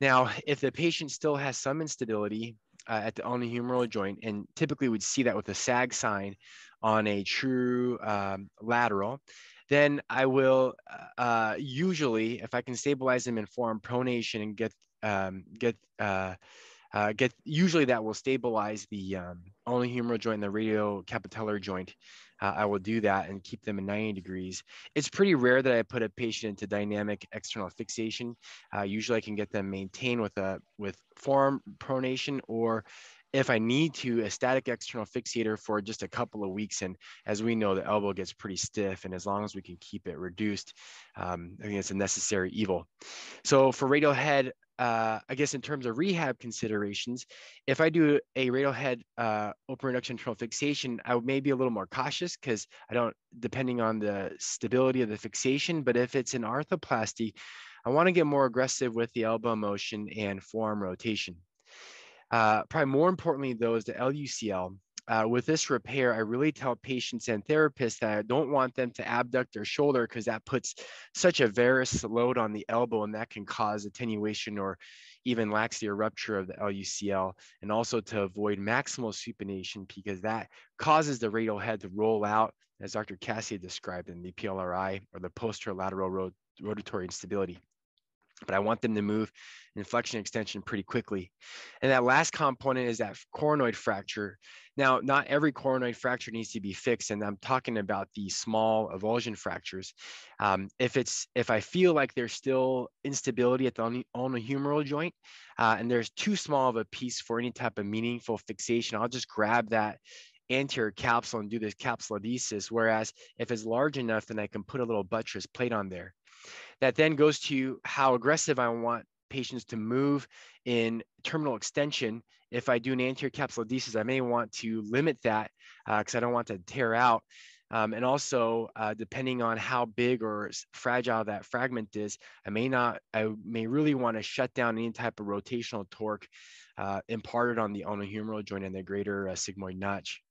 G: Now, if the patient still has some instability uh, at the ulnohumeral joint, and typically we'd see that with a sag sign on a true um, lateral, then I will uh, uh, usually, if I can stabilize them in form pronation and get um, get uh, uh, get usually that will stabilize the um, ulnohumeral joint and the radiocapitellar joint. Uh, I will do that and keep them in 90 degrees. It's pretty rare that I put a patient into dynamic external fixation. Uh, usually I can get them maintained with a with forearm pronation or if I need to, a static external fixator for just a couple of weeks. And as we know, the elbow gets pretty stiff. And as long as we can keep it reduced, um, I think it's a necessary evil. So for radial head, uh, I guess in terms of rehab considerations, if I do a radial head uh, open reduction internal fixation, I may be a little more cautious because I don't, depending on the stability of the fixation. But if it's an arthroplasty, I want to get more aggressive with the elbow motion and forearm rotation. Uh, probably more importantly, though, is the LUCL. Uh, with this repair, I really tell patients and therapists that I don't want them to abduct their shoulder because that puts such a varus load on the elbow and that can cause attenuation or even laxity or rupture of the LUCL, and also to avoid maximal supination because that causes the radial head to roll out, as Dr. Cassidy described in the PLRI or the posterolateral rotatory instability but I want them to move in flexion extension pretty quickly. And that last component is that coronoid fracture. Now, not every coronoid fracture needs to be fixed, and I'm talking about the small avulsion fractures. Um, if it's if I feel like there's still instability at the ulnohumeral joint, uh, and there's too small of a piece for any type of meaningful fixation, I'll just grab that anterior capsule and do this capsulodesis. Whereas if it's large enough, then I can put a little buttress plate on there. That then goes to how aggressive I want patients to move in terminal extension. If I do an anterior capsulodesis, I may want to limit that because uh, I don't want to tear out. Um, and also, uh, depending on how big or fragile that fragment is, I may not, I may really want to shut down any type of rotational torque uh, imparted on the ulnohumeral joint and the greater uh, sigmoid notch.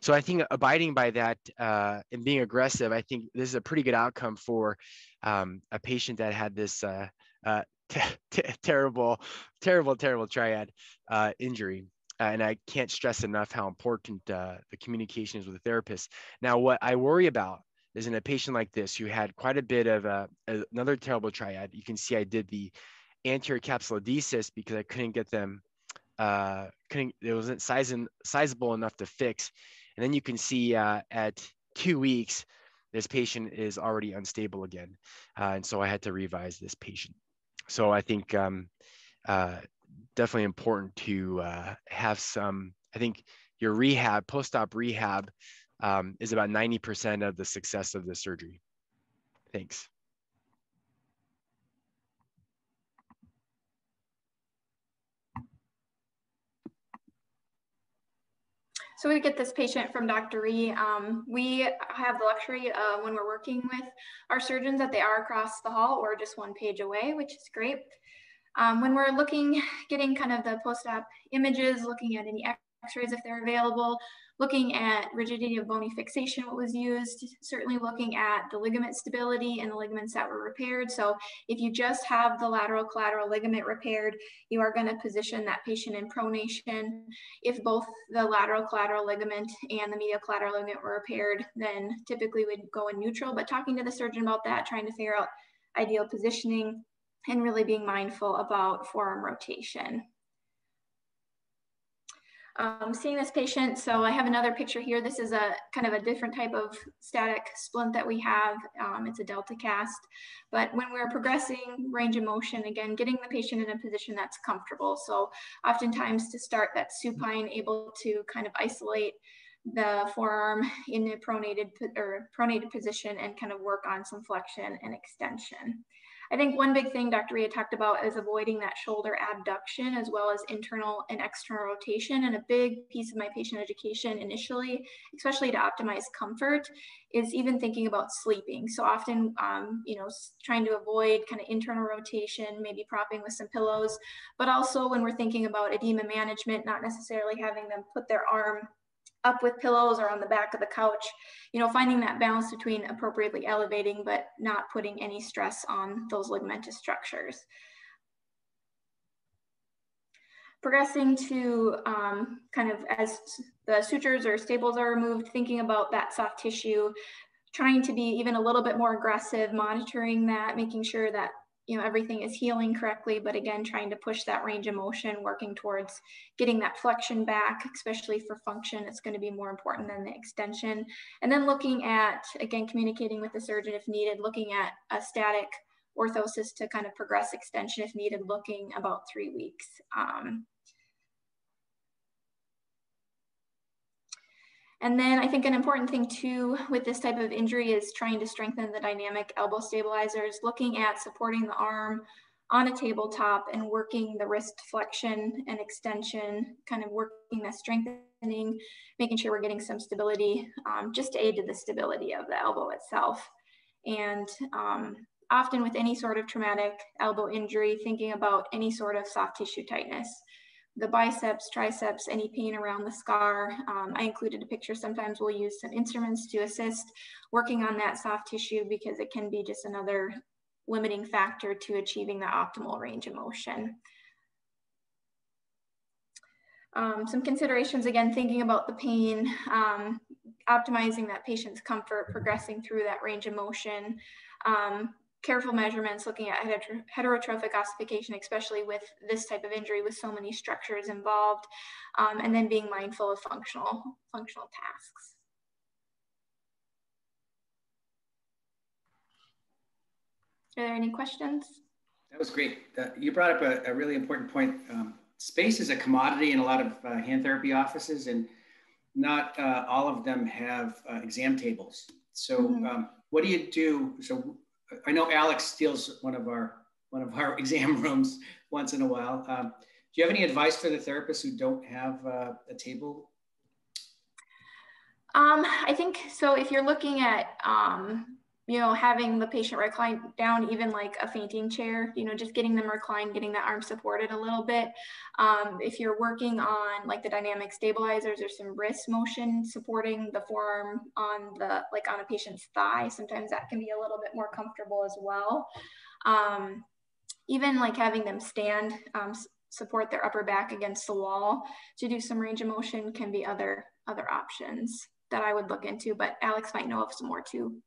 G: So I think abiding by that uh, and being aggressive, I think this is a pretty good outcome for um, a patient that had this uh, uh, terrible, terrible, terrible triad uh, injury. and I can't stress enough how important uh, the communication is with the therapist. Now, what I worry about is in a patient like this who had quite a bit of uh, another terrible triad. You can see I did the anterior capsulodesis because I couldn't get them uh, couldn't, it wasn't sizing, sizable enough to fix. And then you can see uh, at two weeks, this patient is already unstable again. Uh, and so I had to revise this patient. So I think um, uh, definitely important to uh, have some, I think your rehab, post-op rehab um, is about 90% of the success of the surgery. Thanks.
F: So we get this patient from Dr. Rhee. Um, we have the luxury of when we're working with our surgeons that they are across the hall or just one page away, which is great. Um, when we're looking, getting kind of the post-op images, looking at any x-rays if they're available, looking at rigidity of bony fixation, what was used, certainly looking at the ligament stability and the ligaments that were repaired. So if you just have the lateral collateral ligament repaired, you are gonna position that patient in pronation. If both the lateral collateral ligament and the medial collateral ligament were repaired, then typically we'd go in neutral, but talking to the surgeon about that, trying to figure out ideal positioning and really being mindful about forearm rotation um, seeing this patient. So I have another picture here. This is a kind of a different type of static splint that we have. Um, it's a delta cast. But when we're progressing range of motion, again, getting the patient in a position that's comfortable. So oftentimes to start that supine, able to kind of isolate the forearm in a pronated or pronated position and kind of work on some flexion and extension. I think one big thing Dr. Rhee talked about is avoiding that shoulder abduction as well as internal and external rotation. And a big piece of my patient education initially, especially to optimize comfort, is even thinking about sleeping. So often, um, you know, trying to avoid kind of internal rotation, maybe propping with some pillows, but also when we're thinking about edema management, not necessarily having them put their arm up with pillows or on the back of the couch, you know, finding that balance between appropriately elevating but not putting any stress on those ligamentous structures. Progressing to um, kind of as the sutures or staples are removed, thinking about that soft tissue, trying to be even a little bit more aggressive, monitoring that, making sure that you know everything is healing correctly but again trying to push that range of motion working towards getting that flexion back especially for function it's going to be more important than the extension. And then looking at again communicating with the surgeon if needed looking at a static orthosis to kind of progress extension if needed looking about three weeks um, And then I think an important thing too with this type of injury is trying to strengthen the dynamic elbow stabilizers, looking at supporting the arm on a tabletop and working the wrist flexion and extension, kind of working that strengthening, making sure we're getting some stability um, just to aid to the stability of the elbow itself. And um, often with any sort of traumatic elbow injury, thinking about any sort of soft tissue tightness. The biceps, triceps, any pain around the scar. Um, I included a picture. Sometimes we'll use some instruments to assist working on that soft tissue because it can be just another limiting factor to achieving the optimal range of motion. Um, some considerations, again, thinking about the pain, um, optimizing that patient's comfort, progressing through that range of motion, um, careful measurements, looking at heterotrophic ossification, especially with this type of injury with so many structures involved, um, and then being mindful of functional, functional tasks. Are there any questions?
A: That was great. Uh, you brought up a, a really important point. Um, space is a commodity in a lot of uh, hand therapy offices, and not uh, all of them have uh, exam tables. So, mm -hmm. um, what do you do? So, I know Alex steals one of our one of our exam rooms once in a while. Um, do you have any advice for the therapists who don't have uh, a table?
F: Um, I think so. If you're looking at um, you know, having the patient recline down, even like a fainting chair, you know, just getting them reclined, getting the arm supported a little bit. Um, if you're working on like the dynamic stabilizers or some wrist motion supporting the forearm on the, like on a patient's thigh, sometimes that can be a little bit more comfortable as well. Um, even like having them stand, um, support their upper back against the wall to do some range of motion can be other, other options that I would look into, but Alex might know of some more too.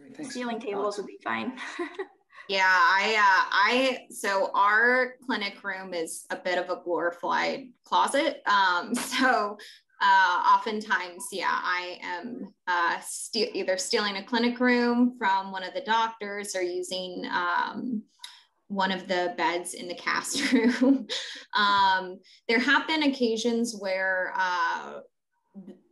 A: Great, thanks.
F: Ceiling tables would be fine.
B: yeah, I, uh, I, so our clinic room is a bit of a glorified closet. Um, so uh, oftentimes, yeah, I am uh, st either stealing a clinic room from one of the doctors or using um, one of the beds in the cast room. um, there have been occasions where uh,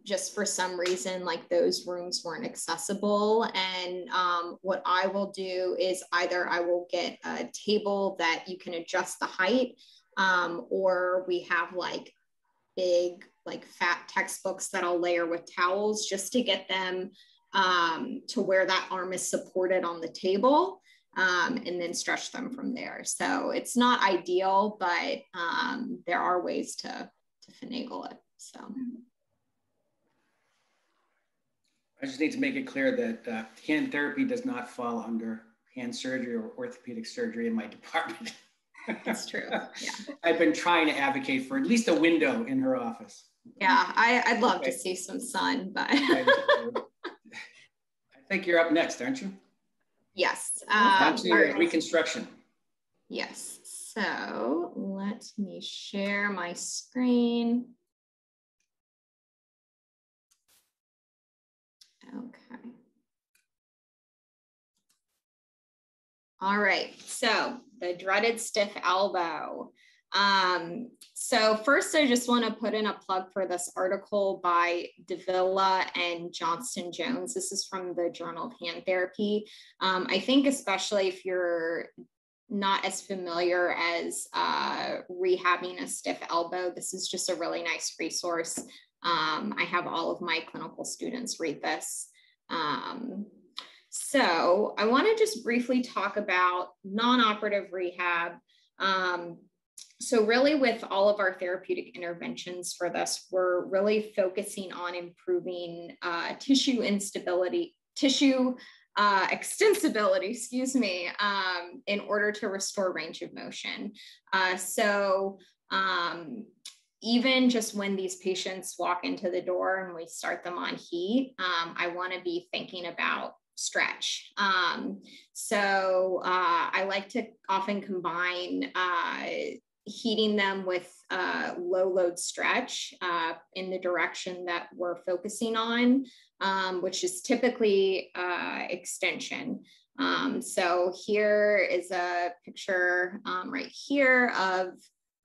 B: just for some reason like those rooms weren't accessible. And um, what i will do is either i will get a table that you can adjust the height um, or we have like big like fat textbooks that i'll layer with towels just to get them um, to where that arm is supported on the table um, and then stretch them from there. So it's not ideal but um, there are ways to to finagle it so
A: I just need to make it clear that uh, hand therapy does not fall under hand surgery or orthopedic surgery in my department.
B: That's true. Yeah.
A: I've been trying to advocate for at least a window in her office.
B: Yeah, I, would love okay. to see some sun, but I
A: think you're up next, aren't you?
B: Yes.
A: Um, reconstruction.
B: Yes. So let me share my screen. Okay. All right, so the dreaded stiff elbow. Um, so first, I just want to put in a plug for this article by Davila and Johnston Jones. This is from the Journal of Hand Therapy. Um, I think especially if you're not as familiar as uh, rehabbing a stiff elbow, this is just a really nice resource um, I have all of my clinical students read this. Um, so I want to just briefly talk about non-operative rehab. Um, so really with all of our therapeutic interventions for this, we're really focusing on improving uh, tissue instability, tissue uh, extensibility, excuse me, um, in order to restore range of motion. Uh, so um, even just when these patients walk into the door and we start them on heat, um, I want to be thinking about stretch. Um, so uh, I like to often combine uh, heating them with uh, low load stretch uh, in the direction that we're focusing on, um, which is typically uh, extension. Um, so here is a picture um, right here of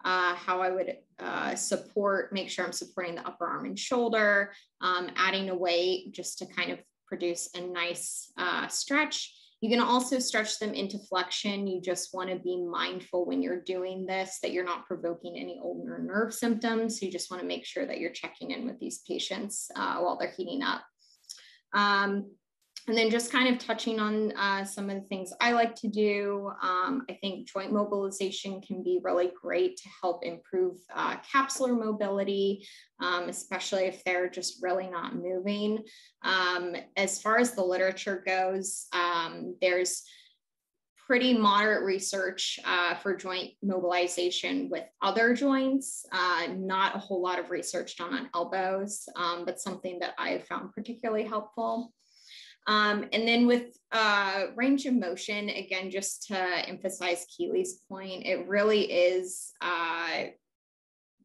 B: uh, how I would uh, support, make sure I'm supporting the upper arm and shoulder, um, adding a weight just to kind of produce a nice uh, stretch. You can also stretch them into flexion. You just want to be mindful when you're doing this that you're not provoking any ulnar nerve symptoms. So you just want to make sure that you're checking in with these patients uh, while they're heating up. Um, and then just kind of touching on uh, some of the things I like to do. Um, I think joint mobilization can be really great to help improve uh, capsular mobility, um, especially if they're just really not moving. Um, as far as the literature goes, um, there's pretty moderate research uh, for joint mobilization with other joints, uh, not a whole lot of research done on elbows, um, but something that I found particularly helpful. Um, and then with uh, range of motion, again, just to emphasize Keeley's point, it really is uh,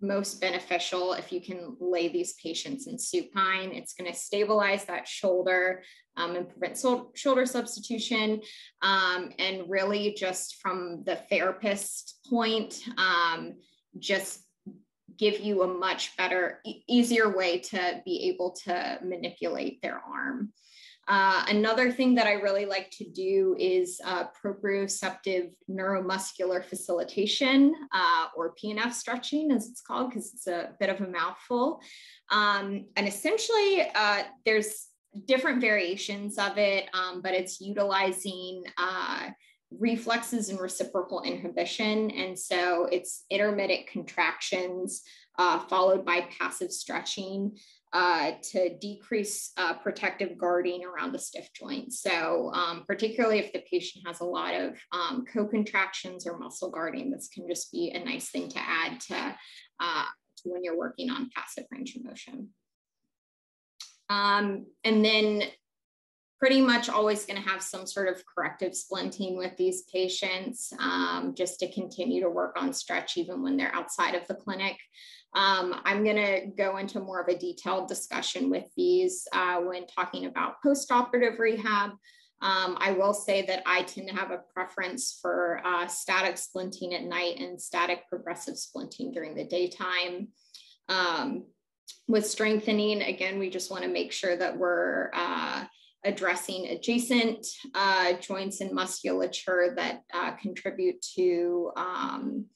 B: most beneficial if you can lay these patients in supine. It's going to stabilize that shoulder um, and prevent so shoulder substitution. Um, and really, just from the therapist point, um, just give you a much better, e easier way to be able to manipulate their arm. Uh, another thing that I really like to do is uh, proprioceptive neuromuscular facilitation uh, or PNF stretching as it's called because it's a bit of a mouthful. Um, and essentially uh, there's different variations of it, um, but it's utilizing uh, reflexes and reciprocal inhibition. And so it's intermittent contractions uh, followed by passive stretching uh, to decrease uh, protective guarding around the stiff joint. So um, particularly if the patient has a lot of um, co-contractions or muscle guarding, this can just be a nice thing to add to, uh, to when you're working on passive range of motion. Um, and then pretty much always going to have some sort of corrective splinting with these patients um, just to continue to work on stretch even when they're outside of the clinic. Um, I'm going to go into more of a detailed discussion with these uh, when talking about postoperative rehab. Um, I will say that I tend to have a preference for uh, static splinting at night and static progressive splinting during the daytime. Um, with strengthening, again, we just want to make sure that we're uh, addressing adjacent uh, joints and musculature that uh, contribute to um,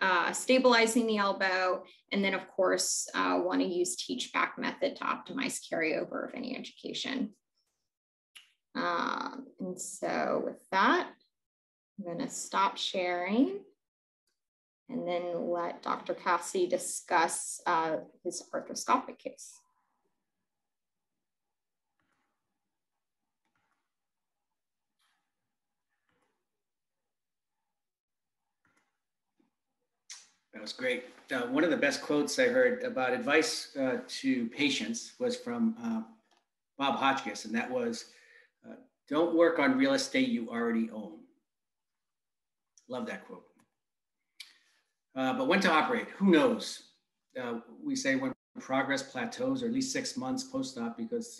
B: uh, stabilizing the elbow, and then of course uh, want to use teach back method to optimize carryover of any education. Um, and so with that, I'm going to stop sharing and then let Dr. Cassidy discuss uh, his arthroscopic case.
A: That was great. Uh, one of the best quotes I heard about advice uh, to patients was from uh, Bob Hotchkiss, and that was, uh, don't work on real estate you already own. Love that quote. Uh, but when to operate, who knows? Uh, we say when progress plateaus or at least six months post-op because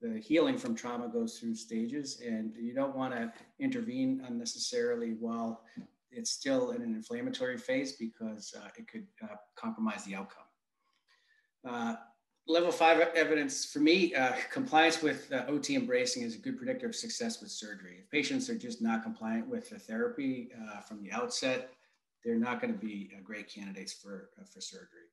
A: the healing from trauma goes through stages and you don't want to intervene unnecessarily while it's still in an inflammatory phase because uh, it could uh, compromise the outcome. Uh, level five evidence for me, uh, compliance with uh, OT and bracing is a good predictor of success with surgery. If patients are just not compliant with the therapy uh, from the outset, they're not going to be great candidates for, for surgery.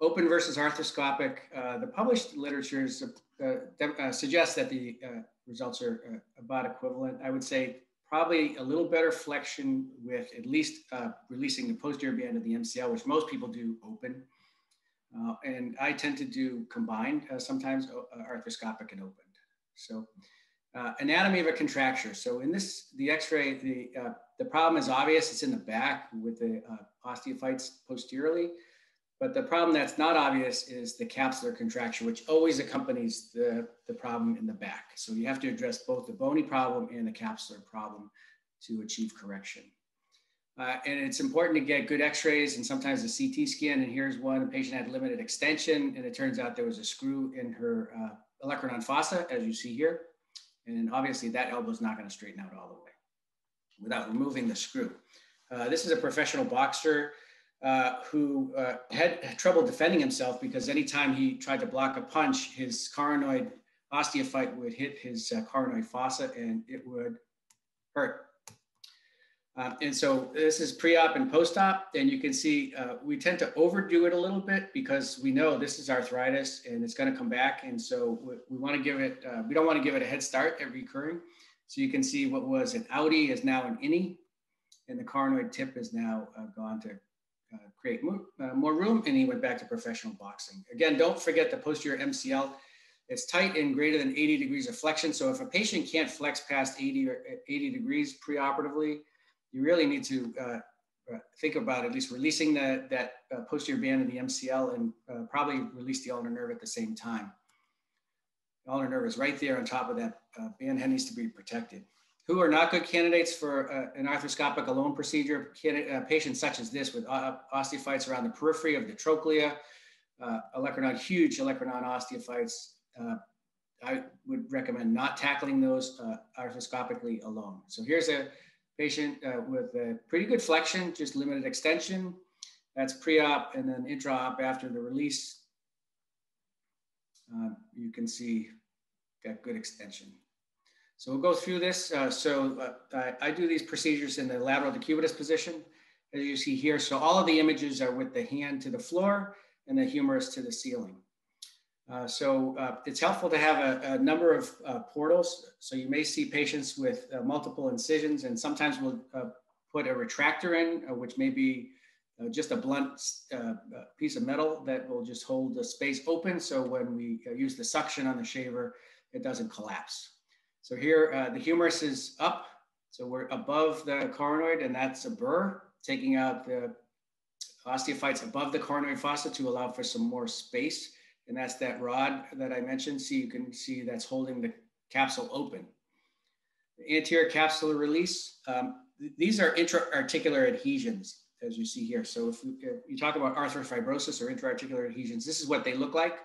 A: Open versus arthroscopic, the published literature suggests that the results are about equivalent. I would say probably a little better flexion with at least uh, releasing the posterior band of the MCL, which most people do open. Uh, and I tend to do combined, uh, sometimes uh, arthroscopic and opened. So uh, anatomy of a contracture. So in this, the x-ray, the, uh, the problem is obvious. It's in the back with the osteophytes posteriorly. But the problem that's not obvious is the capsular contracture, which always accompanies the, the problem in the back. So you have to address both the bony problem and the capsular problem to achieve correction. Uh, and it's important to get good x-rays and sometimes a CT scan. And here's one, a patient had limited extension and it turns out there was a screw in her uh, olecranon fossa, as you see here. And obviously that elbow is not gonna straighten out all the way without removing the screw. Uh, this is a professional boxer uh, who uh, had trouble defending himself because anytime he tried to block a punch, his coronoid osteophyte would hit his uh, coronoid fossa and it would hurt. Um, and so this is pre-op and post-op, and you can see uh, we tend to overdo it a little bit because we know this is arthritis and it's going to come back. And so we, we want to give it, uh, we don't want to give it a head start at recurring. So you can see what was an outie is now an innie, and the coronoid tip is now uh, gone to uh, create more, uh, more room, and he went back to professional boxing. Again, don't forget the posterior MCL. It's tight and greater than 80 degrees of flexion. So if a patient can't flex past 80 or 80 degrees preoperatively, you really need to uh, uh, think about at least releasing the, that uh, posterior band of the MCL and uh, probably release the ulnar nerve at the same time. The ulnar nerve is right there on top of that uh, band head needs to be protected. Who are not good candidates for uh, an arthroscopic alone procedure? patients such as this with osteophytes around the periphery of the trochlea, uh, olecranon, huge olecranon osteophytes. I would recommend not tackling those arthroscopically alone. So here's a patient uh, with a pretty good flexion, just limited extension. That's pre-op and then intra-op after the release. Uh, you can see got good extension. So we'll go through this. Uh, so uh, I, I, do these procedures in the lateral decubitus position, as you see here. So all of the images are with the hand to the floor and the humerus to the ceiling. Uh, so uh, it's helpful to have a, a number of uh, portals. So you may see patients with uh, multiple incisions, and sometimes we'll put a retractor in, which may be just a blunt piece of metal that will just hold the space open. So when we use the suction on the shaver, it doesn't collapse. So here, the humerus is up. So we're above the coronoid, and that's a burr, taking out the osteophytes above the coronoid fossa to allow for some more space and that's that rod that I mentioned. See, you can see that's holding the capsule open. The anterior capsular release, um, th these are intra-articular adhesions, as you see here. So if, if you talk about arthrofibrosis or intra-articular adhesions, this is what they look like.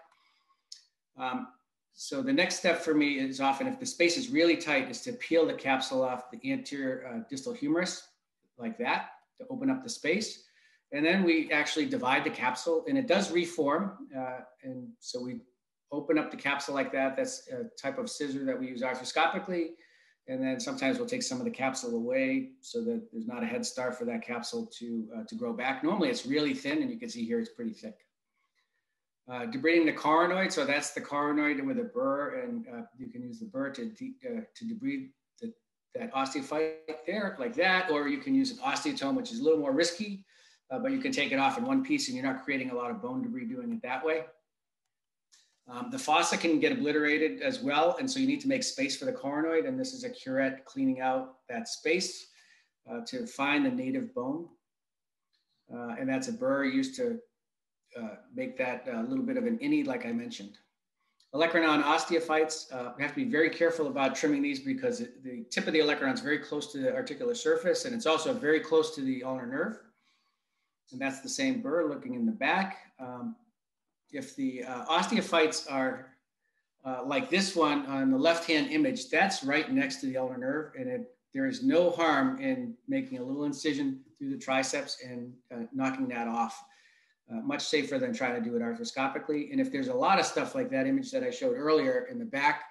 A: Um, so the next step for me is often if the space is really tight is to peel the capsule off the anterior uh, distal humerus like that to open up the space. And then we actually divide the capsule and it does reform. Uh, and so we open up the capsule like that. That's a type of scissor that we use arthroscopically. And then sometimes we'll take some of the capsule away so that there's not a head start for that capsule to, uh, to grow back. Normally it's really thin and you can see here it's pretty thick. Uh, debriding the coronoid, so that's the coronoid with a burr and uh, you can use the burr to, uh, to debride the, that osteophyte there like that, or you can use an osteotome, which is a little more risky uh, but you can take it off in one piece and you're not creating a lot of bone debris doing it that way. Um, the fossa can get obliterated as well. And so you need to make space for the coronoid. And this is a curette cleaning out that space uh, to find the native bone. Uh, and that's a burr used to uh, make that a little bit of an innie, like I mentioned. Olecranon osteophytes, uh, we have to be very careful about trimming these because it, the tip of the olecranon is very close to the articular surface and it's also very close to the ulnar nerve and that's the same burr looking in the back. Um, if the uh, osteophytes are uh, like this one on the left-hand image, that's right next to the ulnar nerve, and it, there is no harm in making a little incision through the triceps and uh, knocking that off. Uh, much safer than trying to do it arthroscopically. And if there's a lot of stuff like that image that I showed earlier in the back,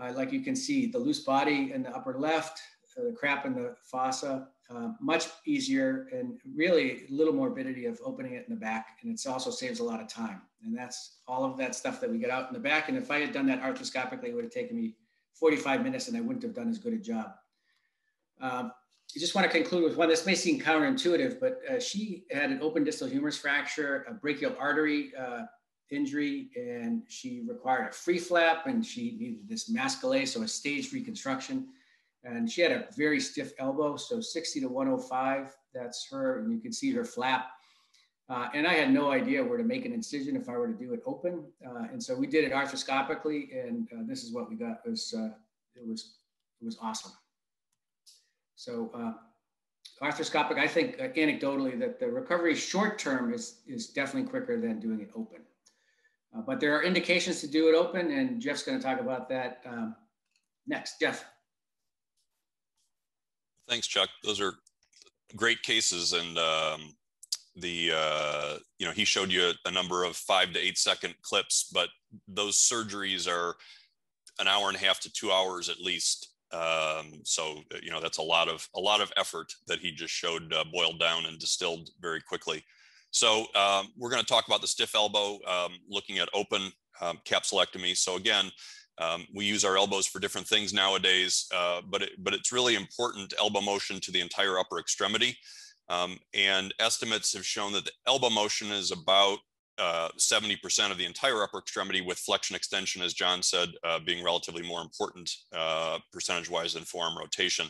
A: uh, like you can see the loose body in the upper left, uh, the crap in the fossa, uh, much easier and really little morbidity of opening it in the back. And it also saves a lot of time. And that's all of that stuff that we get out in the back. And if I had done that arthroscopically, it would have taken me 45 minutes and I wouldn't have done as good a job. I just want to conclude with one. This may seem counterintuitive, but uh, she had an open distal humerus fracture, a brachial artery uh, injury, and she required a free flap and she needed this masquelet, so a staged reconstruction and she had a very stiff elbow, so 60 to 105, that's her, and you can see her flap. Uh, and I had no idea where to make an incision if I were to do it open. Uh, and so we did it arthroscopically, and uh, this is what we got. It was, uh, it was, it was awesome. So uh, arthroscopic, I think uh, anecdotally that the recovery short term is, is definitely quicker than doing it open. but there are indications to do it open, and Jeff's going to talk about that um, next. Jeff.
H: Thanks, Chuck. Those are great cases, and um, the uh, you know he showed you a, a, number of five to eight second clips, but those surgeries are an hour and a half to two hours at least. Um, so you know that's a lot of a lot of effort that he just showed uh, boiled down and distilled very quickly. So um, we're going to talk about the stiff elbow, um, looking at open um, capsulectomy. So again, um, we use our elbows for different things nowadays, uh, but, it, but it's really important elbow motion to the entire upper extremity. Um, and estimates have shown that the elbow motion is about 70% uh, of the entire upper extremity with flexion extension, as John said, uh, being relatively more important uh, percentage-wise than forearm rotation.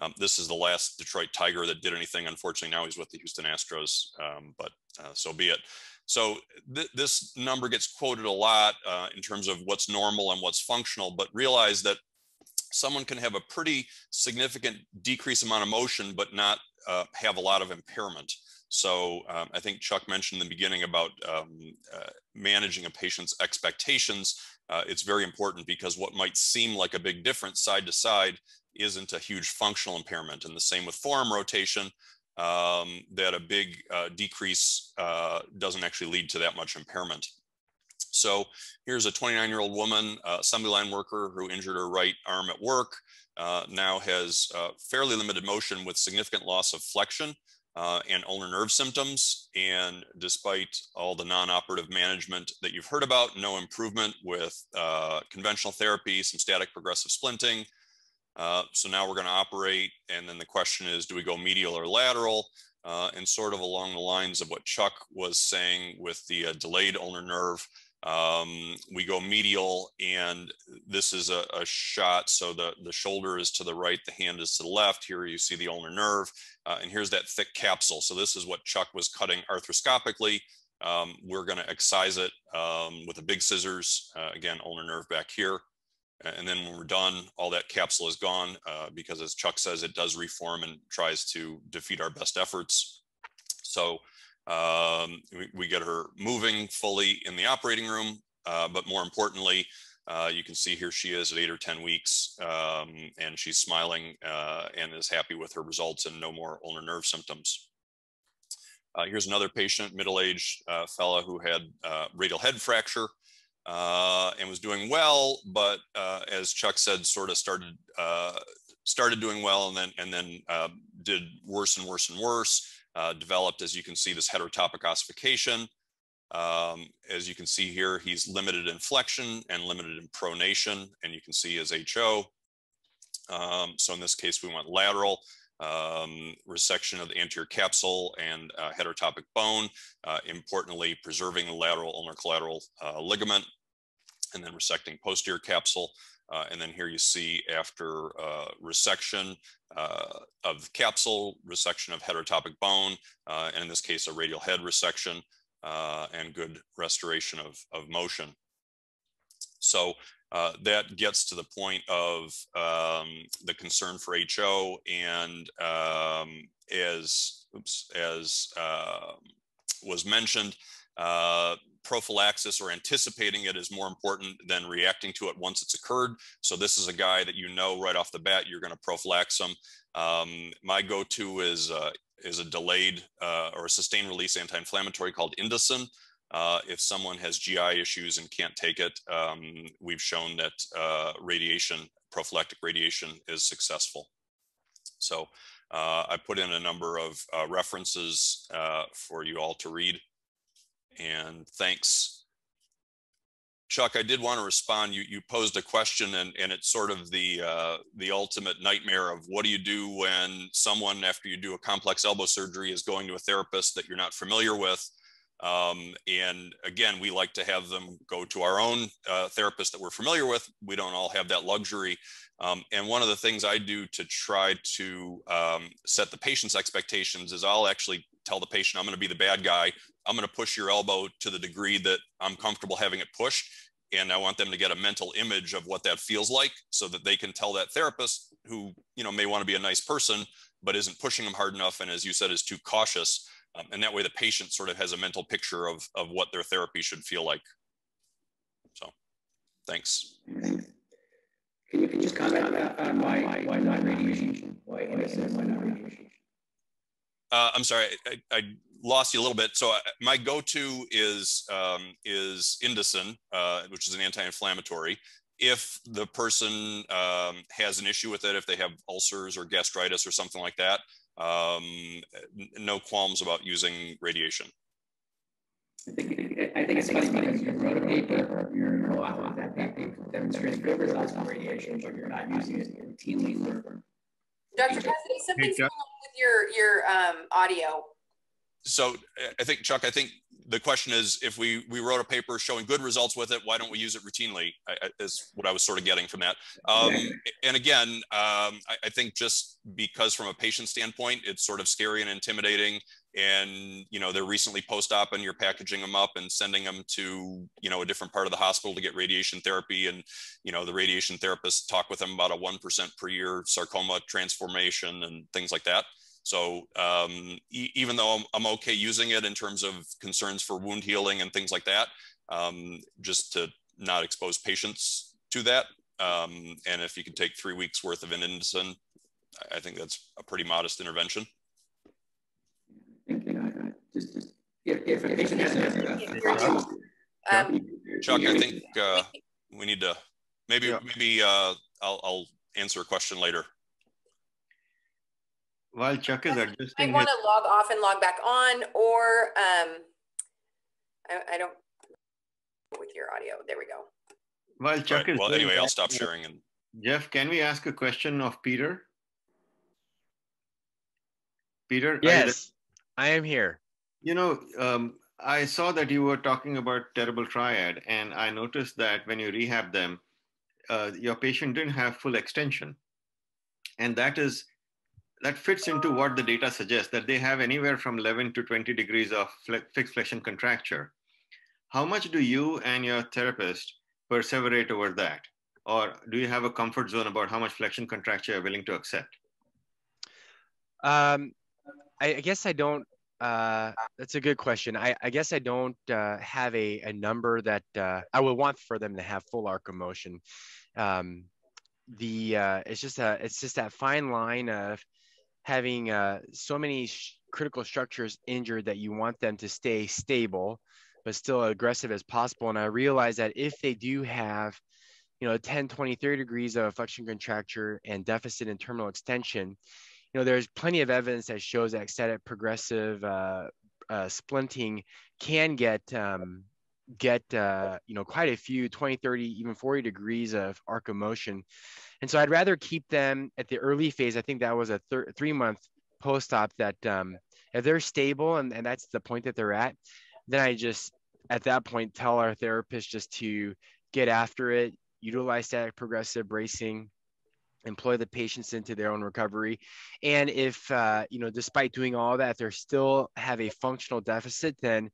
H: Um, this is the last Detroit Tiger that did anything. Unfortunately, now he's with the Houston Astros, um, but uh, so be it. So th this number gets quoted a lot uh, in terms of what's normal and what's functional, but realize that someone can have a pretty significant decrease amount of motion, but not uh, have a lot of impairment. So um, I think Chuck mentioned in the beginning about um, uh, managing a patient's expectations. Uh, it's very important because what might seem like a big difference side to side isn't a huge functional impairment. And the same with forearm rotation um, that a big uh, decrease uh, doesn't actually lead to that much impairment. So here's a 29 year old woman, uh, assembly line worker who injured her right arm at work, uh, now has uh, fairly limited motion with significant loss of flexion uh, and ulnar nerve symptoms. And despite all the non-operative management that you've heard about, no improvement with uh, conventional therapy, some static progressive splinting, uh, so now we're going to operate. And then the question is, do we go medial or lateral? Uh, and sort of along the lines of what Chuck was saying with the uh, delayed ulnar nerve, um, we go medial and this is a, a, shot. So the, the shoulder is to the right, the hand is to the left. Here you see the ulnar nerve uh, and here's that thick capsule. So this is what Chuck was cutting arthroscopically. Um, we're going to excise it um, with a big scissors. Uh, again, ulnar nerve back here. And then when we're done, all that capsule is gone uh, because as Chuck says, it does reform and tries to defeat our best efforts. So um, we, we, get her moving fully in the operating room, uh, but more importantly, uh, you can see here she is at eight or 10 weeks um, and she's smiling uh, and is happy with her results and no more ulnar nerve symptoms. Uh, here's another patient, middle-aged uh, fella who had radial head fracture uh, and was doing well, but uh, as Chuck said, sort of started uh, started doing well, and then and then uh, did worse and worse and worse. Uh, developed, as you can see, this heterotopic ossification. Um, as you can see here, he's limited in flexion and limited in pronation, and you can see his HO. Um, so in this case, we want lateral um, resection of the anterior capsule and uh, heterotopic bone, uh, importantly preserving the lateral ulnar collateral uh, ligament, and then resecting posterior capsule. Uh, and then here you see after uh, resection uh, of capsule, resection of heterotopic bone, and in this case, a radial head resection, and good restoration of, of motion. So uh, that gets to the point of um, the concern for HO and um, as, oops, as uh, was mentioned, uh, prophylaxis or anticipating it is more important than reacting to it once it's occurred. So this is a guy that you know right off the bat, you're gonna prophylax him. Um, my go-to is, uh, is a delayed uh, or a sustained release anti-inflammatory called Indocin. Uh, if someone has GI issues and can't take it, um, we've shown that uh, radiation, prophylactic radiation is successful. So uh, I put in a number of uh, references uh, for you all to read. And thanks. Chuck, I did want to respond. You, you posed a question and, and it's sort of the, uh, the ultimate nightmare of what do you do when someone, after you do a complex elbow surgery, is going to a therapist that you're not familiar with um, and again, we like to have them go to our own uh, therapist that we're familiar with. We don't all have that luxury. Um, and one of the things I do to try to um, set the patient's expectations is I'll actually tell the patient, I'm going to be the bad guy. I'm going to push your elbow to the degree that I'm comfortable having it pushed. And I want them to get a mental image of what that feels like so that they can tell that therapist who, you know, may want to be a nice person, but isn't pushing them hard enough. And as you said, is too cautious um, and that way the patient sort of has a mental picture of, of what their therapy should feel like. So thanks.
A: Can you, can you just comment on, on why, why not radiation? Why NSF, why not radiation?
H: Uh, I'm sorry, I, I, lost you a little bit. So uh, my go-to is um, is Indocin, uh, which is an anti-inflammatory. If the person um, has an issue with it, if they have ulcers or gastritis or something like that, um, no qualms about using radiation.
A: I think, I think it's funny because you wrote a paper, you're, you're author of that paper demonstrating good results with radiation, but you're not using it routinely for.
E: Dr. Cassidy, something's going on with your, your um, audio.
H: So I think, Chuck, I think the question is if we we wrote a paper showing good results with it why don't we use it routinely I, I, is what i was sort of getting from that um, and again um, I, I, think just because from a patient standpoint it's sort of scary and intimidating and you know they're recently post-op and you're packaging them up and sending them to you know a different part of the hospital to get radiation therapy and you know the radiation therapists talk with them about a 1% per year sarcoma transformation and things like that so um, e even though I'm, I'm, okay using it in terms of concerns for wound healing and things like that, um, just to not expose patients to that. Um, and if you can take three weeks worth of an I think that's a pretty modest intervention.
A: Just, just if, if a patient has
H: um, Chuck, I think uh, we need to maybe yeah. maybe uh, I'll, I'll answer a question later.
I: While Chuck is adjusting,
E: I want to log off and log back on, or um, I, I don't with your audio. There we go.
I: While Chuck
H: right.
I: is
H: well, anyway, I'll stop sharing. And
I: Jeff, can we ask a question of Peter? Peter,
G: yes, I am here.
I: You know, um, I saw that you were talking about terrible triad, and I noticed that when you rehab them, uh, your patient didn't have full extension, and that is that fits into what the data suggests that they have anywhere from 11 to 20 degrees of fixed flexion contracture. How much do you and your therapist perseverate over that? Or do you have a comfort zone about how much flexion contracture you're willing to accept?
G: Um, I, I guess I don't. Uh, that's a good question. I, I guess I don't uh, have a, a number that uh, I would want for them to have full arc of motion. Um, the uh, it's just a it's just that fine line of having uh, so many sh- critical structures injured that you want them to stay stable but still aggressive as possible and i realize that if they do have you know 10 20 30 degrees of flexion contracture and deficit in terminal extension you know there's plenty of evidence that shows that extended progressive uh, uh, splinting can get um, get uh, you know quite a few 20 30 even 40 degrees of arc of motion and so I'd rather keep them at the early phase. I think that was a thir- three month post op that um, if they're stable and, and that's the point that they're at, then I just at that point tell our therapist just to get after it, utilize static progressive bracing, employ the patients into their own recovery. And if uh, you know despite doing all that they still have a functional deficit then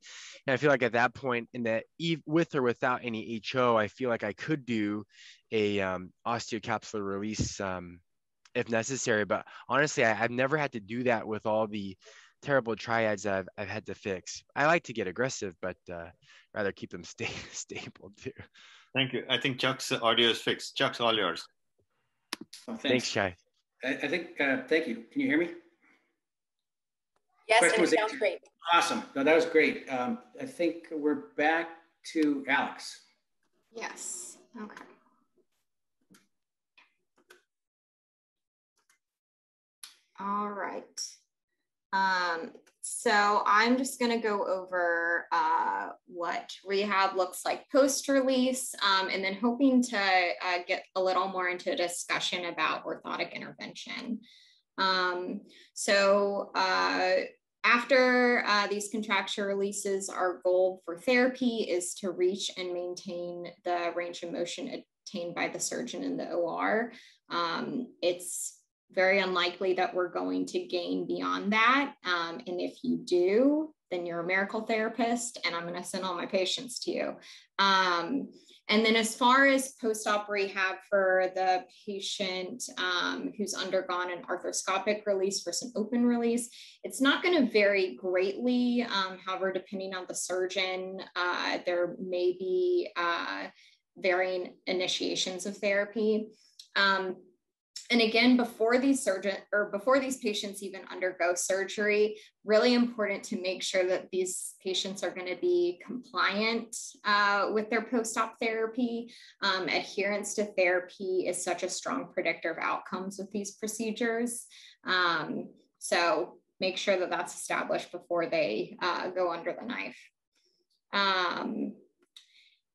G: i feel like at that point in that with or without any ho i feel like i could do a um, osteocapsular release um, if necessary. But honestly I, have never had to do that with all the terrible triads I've, I've had to fix. I like to get aggressive but uh, rather keep them stay, stable too.
I: Thank you. I think chuck's audio is fixed. Chuck's all yours
A: Oh,
G: thanks. Chai.
A: I, I think, uh, thank you. Can you hear me?
E: Yes,
A: Question
E: and
A: was
E: it sounds great.
A: Awesome. No, that was great. Um, I think we're back to Alex.
B: Yes. Okay. All right. Um, so I'm just going to go over uh, what rehab looks like post-release um, and then hoping to uh, get a little more into a discussion about orthotic intervention. Um, so uh, after uh, these contracture releases, our goal for therapy is to reach and maintain the range of motion attained by the surgeon in the OR. Um, it's very unlikely that we're going to gain beyond that. Um, and if you do, then you're a miracle therapist, and I'm going to send all my patients to you. Um, and then, as far as post op rehab for the patient um, who's undergone an arthroscopic release versus an open release, it's not going to vary greatly. Um, however, depending on the surgeon, uh, there may be uh, varying initiations of therapy. Um, and again, before these surgeon or before these patients even undergo surgery, really important to make sure that these patients are going to be compliant uh, with their post-op therapy. Um, adherence to therapy is such a strong predictor of outcomes with these procedures. Um, so make sure that that's established before they uh, go under the knife. Um,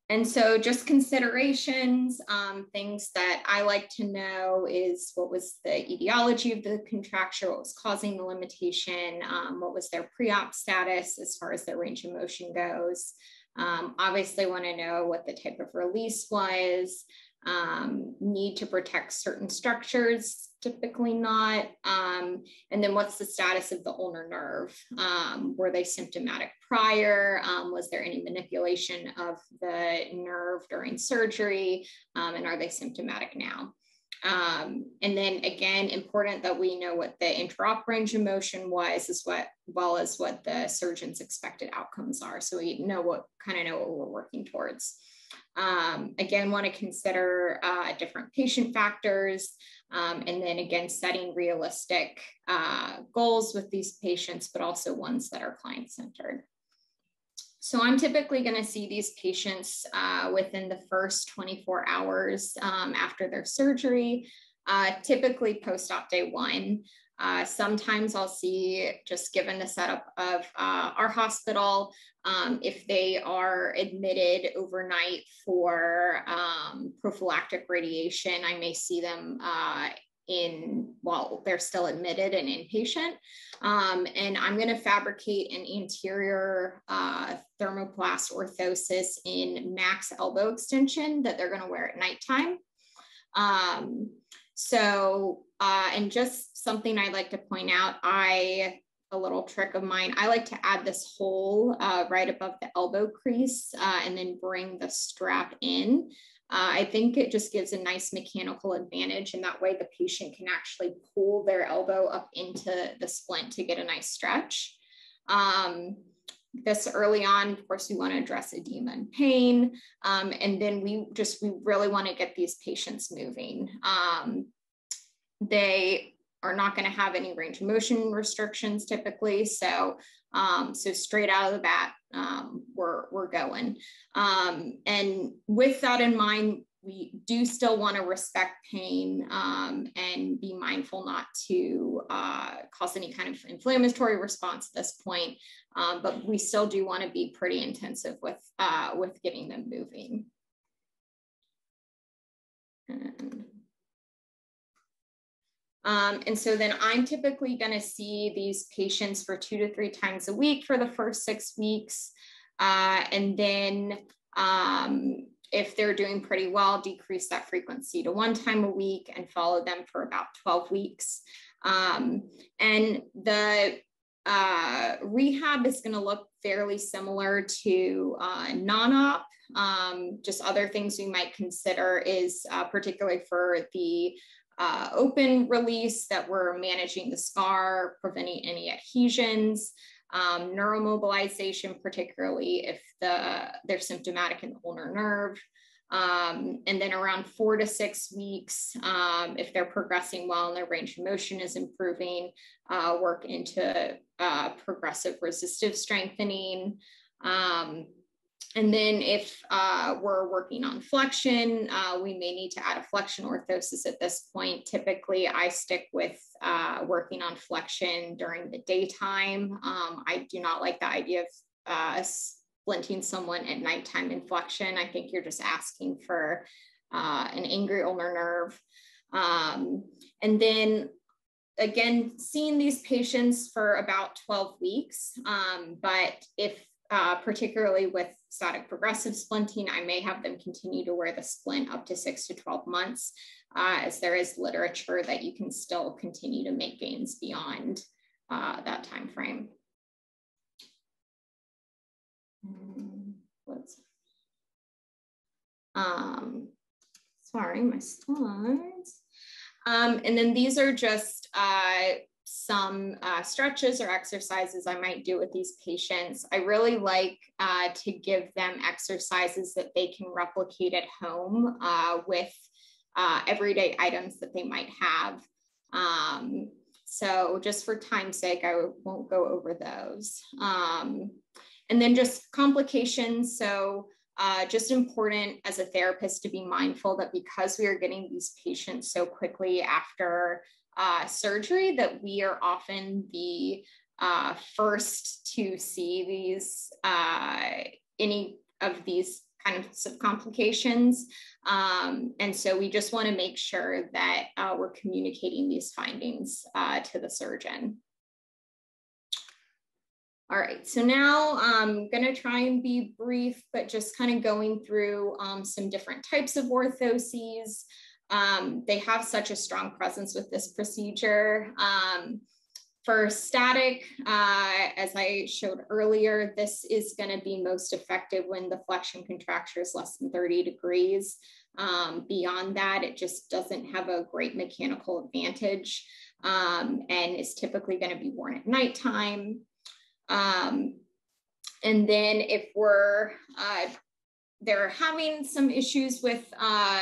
B: and so just considerations, um, things that I like to know is what was the etiology of the contracture, what was causing the limitation, um, what was their pre-op status as far as their range of motion goes. Um, obviously wanna know what the type of release was, um, need to protect certain structures, typically not. Um, and then what's the status of the ulnar nerve? Um, were they symptomatic prior? Um, was there any manipulation of the nerve during surgery? Um, and are they symptomatic now? Um, and then again, important that we know what the intraop range of motion was, as what, well as what the surgeon's expected outcomes are. So we know what kind of know what we're working towards. Um, again, want to consider uh, different patient factors. Um, and then again, setting realistic uh, goals with these patients, but also ones that are client centered. So I'm typically going to see these patients uh, within the first 24 hours um, after their surgery, uh, typically post-op day one. Uh, sometimes I'll see, just given the setup of uh, our hospital, um, if they are admitted overnight for um, prophylactic radiation, I may see them uh, in while they're still admitted and inpatient. Um, and I'm going to fabricate an anterior uh, thermoplast orthosis in max elbow extension that they're going to wear at nighttime. Um, so, uh, and just something I'd like to point out, I, a little trick of mine, I like to add this hole uh, right above the elbow crease uh, and then bring the strap in. Uh, I think it just gives a nice mechanical advantage and that way the patient can actually pull their elbow up into the splint to get a nice stretch. Um, this early on, of course, we want to address edema and pain. Um, and then we just, we really want to get these patients moving. Um, they are not going to have any range of motion restrictions typically. So, um, so straight out of the bat, um, we're, we're going. Um, and with that in mind, we do still want to respect pain um, and be mindful not to uh, cause any kind of inflammatory response at this point. Um, but we still do want to be pretty intensive with uh, with getting them moving. And, um, and so then I'm typically going to see these patients for two to three times a week for the first six weeks. Uh, and then um, if they're doing pretty well, decrease that frequency to one time a week and follow them for about 12 weeks. Um, and the uh, rehab is going to look fairly similar to uh, non-op. Um, just other things we might consider is uh, particularly for the uh, open release that we're managing the scar, preventing any adhesions, um, neuromobilization, particularly if the, they're symptomatic in the ulnar nerve. Um, and then around four to six weeks, um, if they're progressing well and their range of motion is improving, uh, work into uh, progressive resistive strengthening. Um, and then if uh, we're working on flexion, uh, we may need to add a flexion orthosis at this point. Typically, I stick with uh, working on flexion during the daytime. Um, I do not like the idea of uh, splinting someone at nighttime in flexion. I think you're just asking for uh, an angry ulnar nerve. Um, and then again, seeing these patients for about 12 weeks. Um, but if uh, particularly with static progressive splinting, I may have them continue to wear the splint up to six to 12 months, uh, as there is literature that you can still continue to make gains beyond uh, that time frame. Let's, um, sorry, my slides. Um, and then these are just uh, some uh, stretches or exercises I might do with these patients. I really like uh, to give them exercises that they can replicate at home uh, with uh, everyday items that they might have. Um, so just for time's sake, I won't go over those. Um, and then just complications. So uh, just important as a therapist to be mindful that because we are getting these patients so quickly after uh, surgery, that we are often the uh, first to see these uh, any of these kinds of complications. Um, and so we just want to make sure that uh, we're communicating these findings uh, to the surgeon. All right, so now I'm gonna try and be brief, but just kind of going through um, some different types of orthoses. Um, they have such a strong presence with this procedure. Um, for static, uh, as I showed earlier, this is going to be most effective when the flexion contracture is less than 30 degrees. Um, beyond that, it just doesn't have a great mechanical advantage um, and is typically going to be worn at nighttime. Um, and then if we're uh, they're having some issues with uh,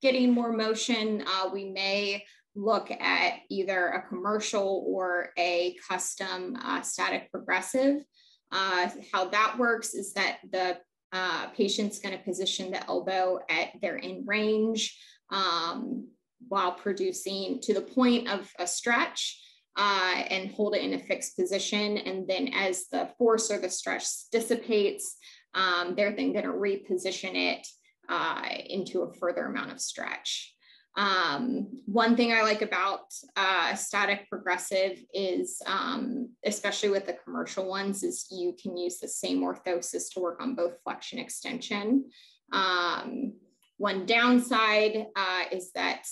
B: getting more motion, uh, we may look at either a commercial or a custom uh, static progressive. Uh, how that works is that the uh, patient's going to position the elbow at their in range um, while producing to the point of a stretch uh, and hold it in a fixed position. And then as the force or the stretch dissipates, um, they're then going to reposition it uh, into a further amount of stretch. Um, one thing I like about uh, static progressive is, um, especially with the commercial ones, is you can use the same orthosis to work on both flexion extension. Um, one downside uh, is that,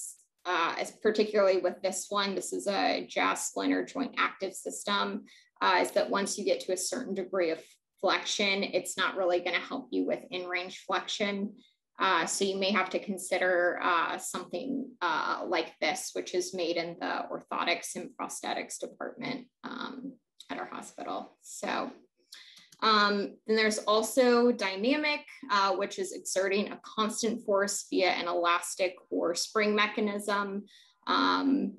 B: uh, as particularly with this one, this is a JAS splinter joint active system, uh, is that once you get to a certain degree of flexion, it's not really going to help you with in range flexion. Uh, so you may have to consider uh, something uh, like this, which is made in the orthotics and prosthetics department um, at our hospital. So um, then there's also dynamic, uh, which is exerting a constant force via an elastic or spring mechanism. Um,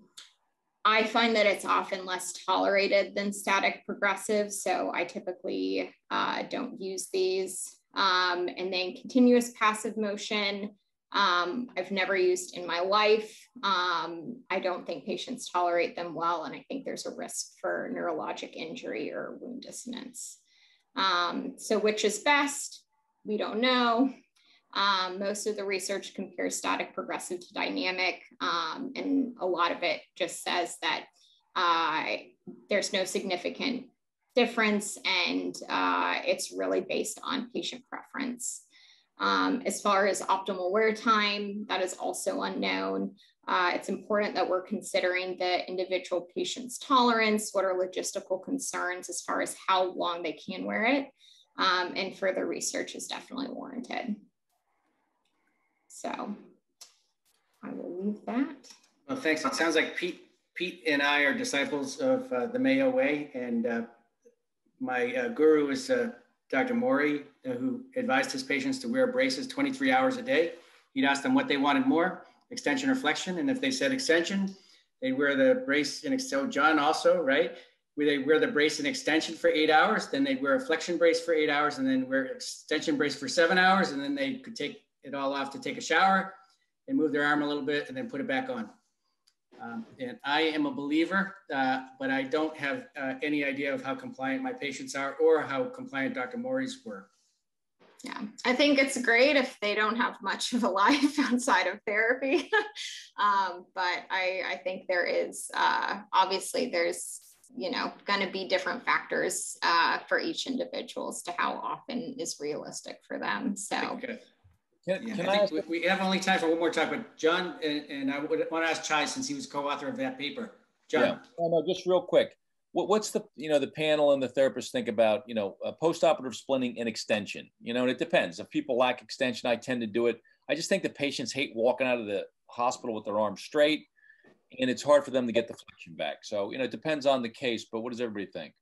B: I find that it's often less tolerated than static progressive, so I typically uh, don't use these. Um, and then continuous passive motion, um, I've never used in my life. Um, I don't think patients tolerate them well, and I think there's a risk for neurologic injury or wound dehiscence. Um, so, which is best? We don't know. Um, most of the research compares static progressive to dynamic, um, and a lot of it just says that uh, there's no significant difference and uh, it's really based on patient preference. Um, as far as optimal wear time, that is also unknown. Uh, it's important that we're considering the individual patient's tolerance, what are logistical concerns as far as how long they can wear it, um, and further research is definitely warranted. So I will leave that.
A: Well, thanks. It sounds like Pete, Pete and I are disciples of uh, the Mayo Way, and uh, my uh, guru is uh, Dr. Morrey, uh, who advised his patients to wear braces 23 hours a day. He'd ask them what they wanted more, extension or flexion. And if they said extension, they'd wear the brace. And so John also, right? Where they wear the brace in extension for eight hours, then they'd wear a flexion brace for eight hours, and then wear extension brace for seven hours, and then they could take it all off to take a shower and move their arm a little bit and then put it back on. Um, and I am a believer, uh, but I don't have uh, any idea of how compliant my patients are or how compliant Dr. Morrey's were.
B: Yeah, I think it's great if they don't have much of a life outside of therapy. um, but I, I think there is uh, obviously there's you know going to be different factors uh, for each individual as to how often is realistic for them. So.
A: Can, yeah, can I, I think we have only time for one more talk, but John, and, and I would want to ask Chai since he was co-author of that paper. John. Yeah,
D: oh, no, just real quick. What, what's the, you know, the panel and the therapist think about, you know, post-operative splinting and extension? You know, and it depends. If people lack extension, I tend to do it. I just think the patients hate walking out of the hospital with their arms straight and it's hard for them to get the flexion back. So, you know, it depends on the case, but what does everybody think?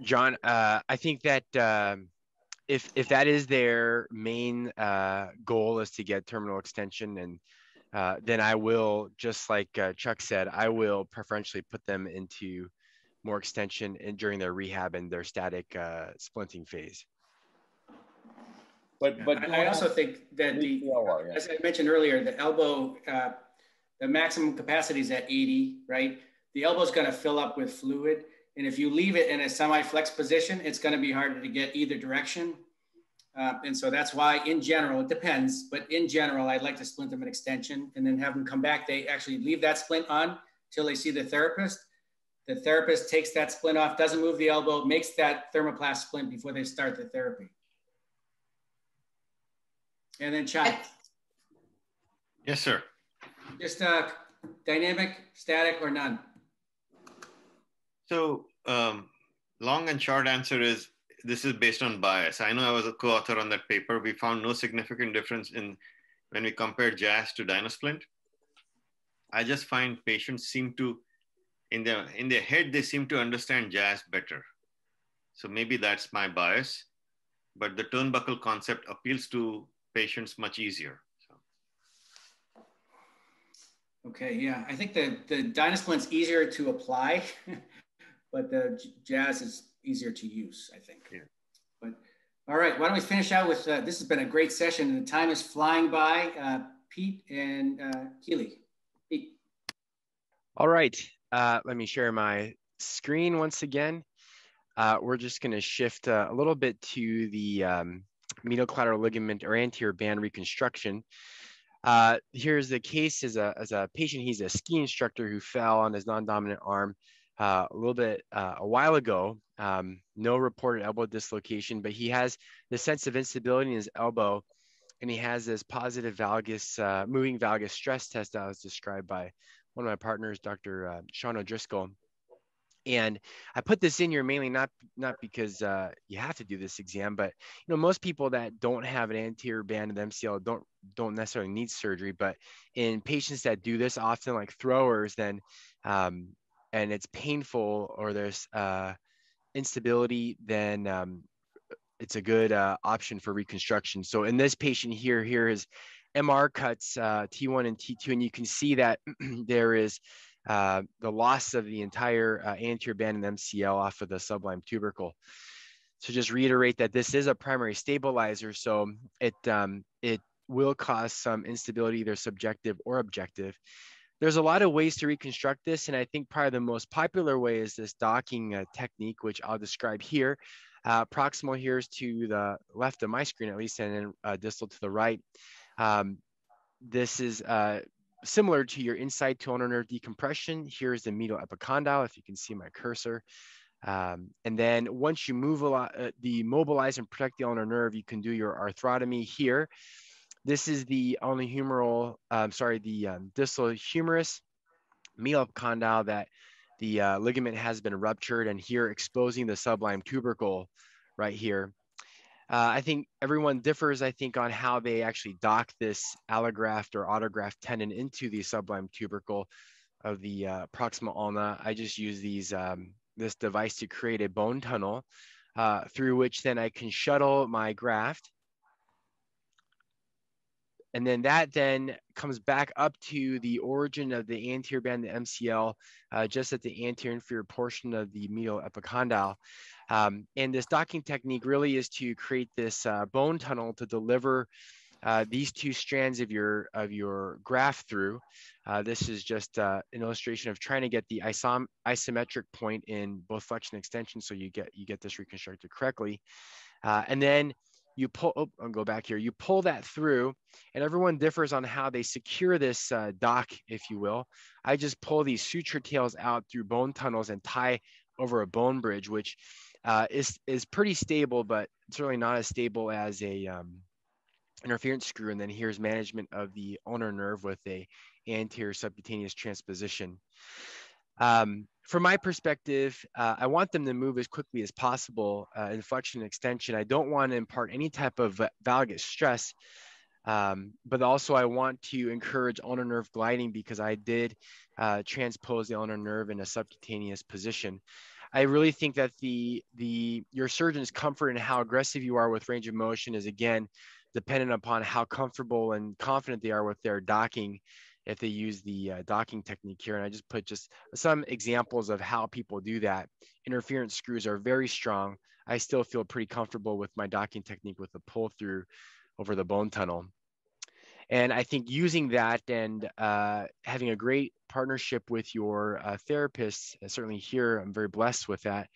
G: John, uh, I think that um, if if that is their main uh, goal is to get terminal extension and uh, then I will, just like uh, Chuck said, I will preferentially put them into more extension in, during their rehab and their static uh, splinting phase.
A: But but I, I also think that the as I mentioned earlier, the elbow, uh, the maximum capacity is at 80, right? The elbow is going to fill up with fluid, and if you leave it in a semi-flex position, it's going to be harder to get either direction. Uh, and so that's why, in general, it depends, but in general, I'd like to splint them an extension and then have them come back. They actually leave that splint on till they see the therapist. The therapist takes that splint off, doesn't move the elbow, makes that thermoplast splint before they start the therapy. And then Chad.
I: Yes, sir.
A: Just uh, dynamic, static, or none?
I: So um, long and short answer is this is based on bias. I know I was a co-author on that paper. We found no significant difference in when we compared jazz to Dynasplint. I just find patients seem to, in their in their head, they seem to understand jazz better. So maybe that's my bias, but the turnbuckle concept appeals to patients much easier. So.
A: Okay, yeah, I think the the Dynasplint's easier to apply, but the jazz is easier to use, I think. Yeah. But all right, why don't we finish out with uh, this has been a great session and the time is flying by. Uh, Pete and uh, Keely. Pete.
G: All right, uh, let me share my screen once again. Uh, we're just going to shift uh, a little bit to the um, medial collateral ligament or anterior band reconstruction. Uh, here's the case as a, as a patient. He's a ski instructor who fell on his non-dominant arm uh, a little bit uh, a while ago. Um, no reported elbow dislocation, but he has the sense of instability in his elbow, and he has this positive valgus, uh, moving valgus stress test that was described by one of my partners, Dr. Uh, Shawn O'Driscoll. And I put this in here mainly not not because uh, you have to do this exam, but you know most people that don't have an anterior band of MCL don't don't necessarily need surgery. But in patients that do this often, like throwers, then um, and it's painful or there's uh, instability, then um, it's a good uh, option for reconstruction. So in this patient here, here is MR cuts uh, T1 and T2, and you can see that there is uh, the loss of the entire uh, anterior band and MCL off of the sublime tubercle. So just reiterate that this is a primary stabilizer, so it um, it will cause some instability, either subjective or objective there's a lot of ways to reconstruct this, and I think probably the most popular way is this docking uh, technique, which I'll describe here. Uh, proximal here is to the left of my screen, at least, and then uh, distal to the right. Um, this is uh, similar to your inside ulnar nerve decompression. Here's the medial epicondyle, if you can see my cursor. Um, and then once you move a lot, uh, the mobilize and protect the ulnar nerve, you can do your arthrotomy here. This is the only humeral, um, sorry, the um, distal humerus medial condyle that the uh, ligament has been ruptured and here exposing the sublime tubercle right here. Uh, I think everyone differs, I think, on how they actually dock this allograft or autograft tendon into the sublime tubercle of the uh, proximal ulna. I just use these um, this device to create a bone tunnel uh, through which then I can shuttle my graft and then that then comes back up to the origin of the anterior band, the MCL, uh, just at the anterior inferior portion of the medial epicondyle. Um, and this docking technique really is to create this uh, bone tunnel to deliver uh, these two strands of your of your graft through. Uh, this is just uh, an illustration of trying to get the isom isometric point in both flexion and extension, so you get you get this reconstructed correctly. Uh, and then you pull, oh, I'll go back here. You pull that through, and everyone differs on how they secure this uh, dock, if you will. I just pull these suture tails out through bone tunnels and tie over a bone bridge, which uh, is is pretty stable, but certainly not as stable as a um, interference screw. And then here's management of the ulnar nerve with a anterior subcutaneous transposition. Um, from my perspective, uh, I want them to move as quickly as possible uh, in flexion and extension. I don't want to impart any type of valgus stress, um, but also I want to encourage ulnar nerve gliding because I did uh, transpose the ulnar nerve in a subcutaneous position. I really think that the the your surgeon's comfort and how aggressive you are with range of motion is again dependent upon how comfortable and confident they are with their docking if they use the uh, docking technique here. And I just put just some examples of how people do that. Interference screws are very strong. I still feel pretty comfortable with my docking technique with the pull through over the bone tunnel. And I think using that and uh, having a great partnership with your uh, therapist, uh, certainly here, I'm very blessed with that.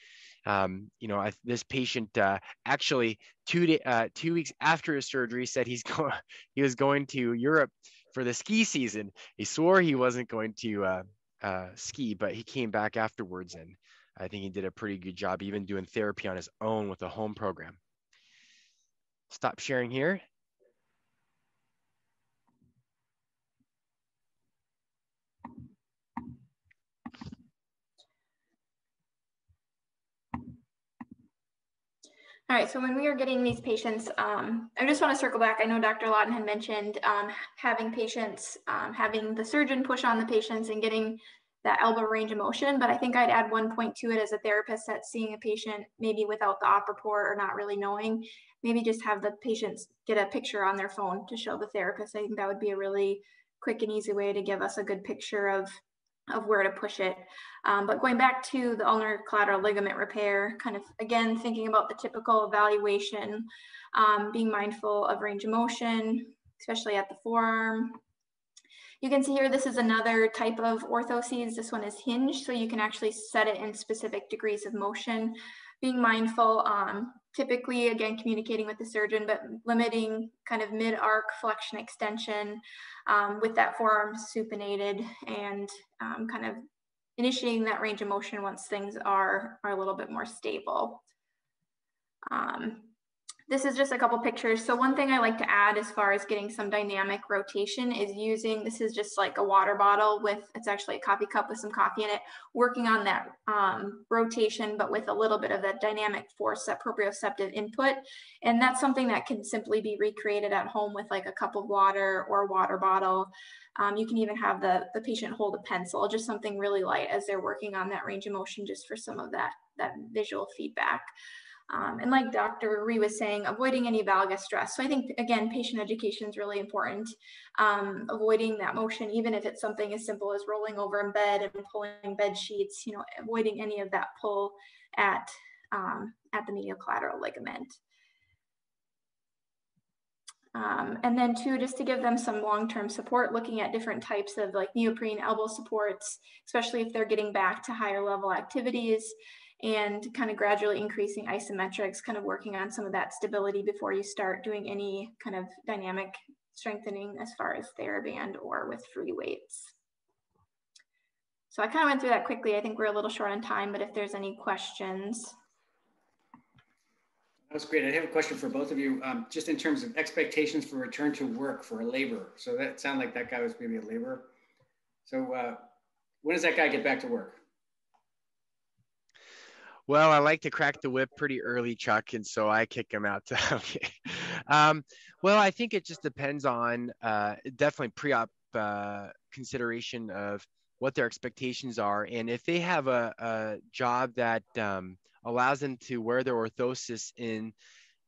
G: Um, you know, I, this patient uh, actually two day, uh, two weeks after his surgery said he's going he was going to Europe for the ski season. He swore he wasn't going to uh, uh, ski, but he came back afterwards, and I think he did a pretty good job, even doing therapy on his own with a home program. Stop sharing here.
F: All right, so when we are getting these patients, um, I just want to circle back. I know Dr. Lawton had mentioned um, having patients, um, having the surgeon push on the patients and getting that elbow range of motion. But I think I'd add one point to it as a therapist that seeing a patient maybe without the op report or not really knowing, maybe just have the patients get a picture on their phone to show the therapist. I think that would be a really quick and easy way to give us a good picture of of where to push it. Um, but going back to the ulnar collateral ligament repair, kind of again thinking about the typical evaluation, um, being mindful of range of motion, especially at the forearm. You can see here, this is another type of orthoses. This one is hinged, so you can actually set it in specific degrees of motion. Being mindful, um, typically again communicating with the surgeon, but limiting kind of mid-arc flexion extension um, with that forearm supinated and um, kind of initiating that range of motion once things are, are a little bit more stable. Um, this is just a couple pictures. So one thing I like to add as far as getting some dynamic rotation is using, this is just like a water bottle with, it's actually a coffee cup with some coffee in it, working on that um, rotation, but with a little bit of that dynamic force, that proprioceptive input. And that's something that can simply be recreated at home with like a cup of water or water bottle. Um, you can even have the, the patient hold a pencil, just something really light as they're working on that range of motion, just for some of that, that visual feedback. Um, and like Dr. Rhee was saying, avoiding any valgus stress. So I think, again, patient education is really important. Um, avoiding that motion, even if it's something as simple as rolling over in bed and pulling bed sheets, you know, avoiding any of that pull at, um, at the medial collateral ligament. Um, and then two, just to give them some long-term support, looking at different types of like neoprene elbow supports, especially if they're getting back to higher level activities and kind of gradually increasing isometrics, kind of working on some of that stability before you start doing any kind of dynamic strengthening as far as TheraBand or with free weights. So I kind of went through that quickly. I think we're a little short on time, but if there's any questions.
A: That was great. I have a question for both of you, um, just in terms of expectations for return to work for a laborer. So that sounded like that guy was maybe a laborer. So uh, when does that guy get back to work?
G: Well, I like to crack the whip pretty early, Chuck, and so I kick him out. Okay. Um, well, I think it just depends on uh, definitely pre-op uh, consideration of what their expectations are, and if they have a, a job that um, allows them to wear their orthosis in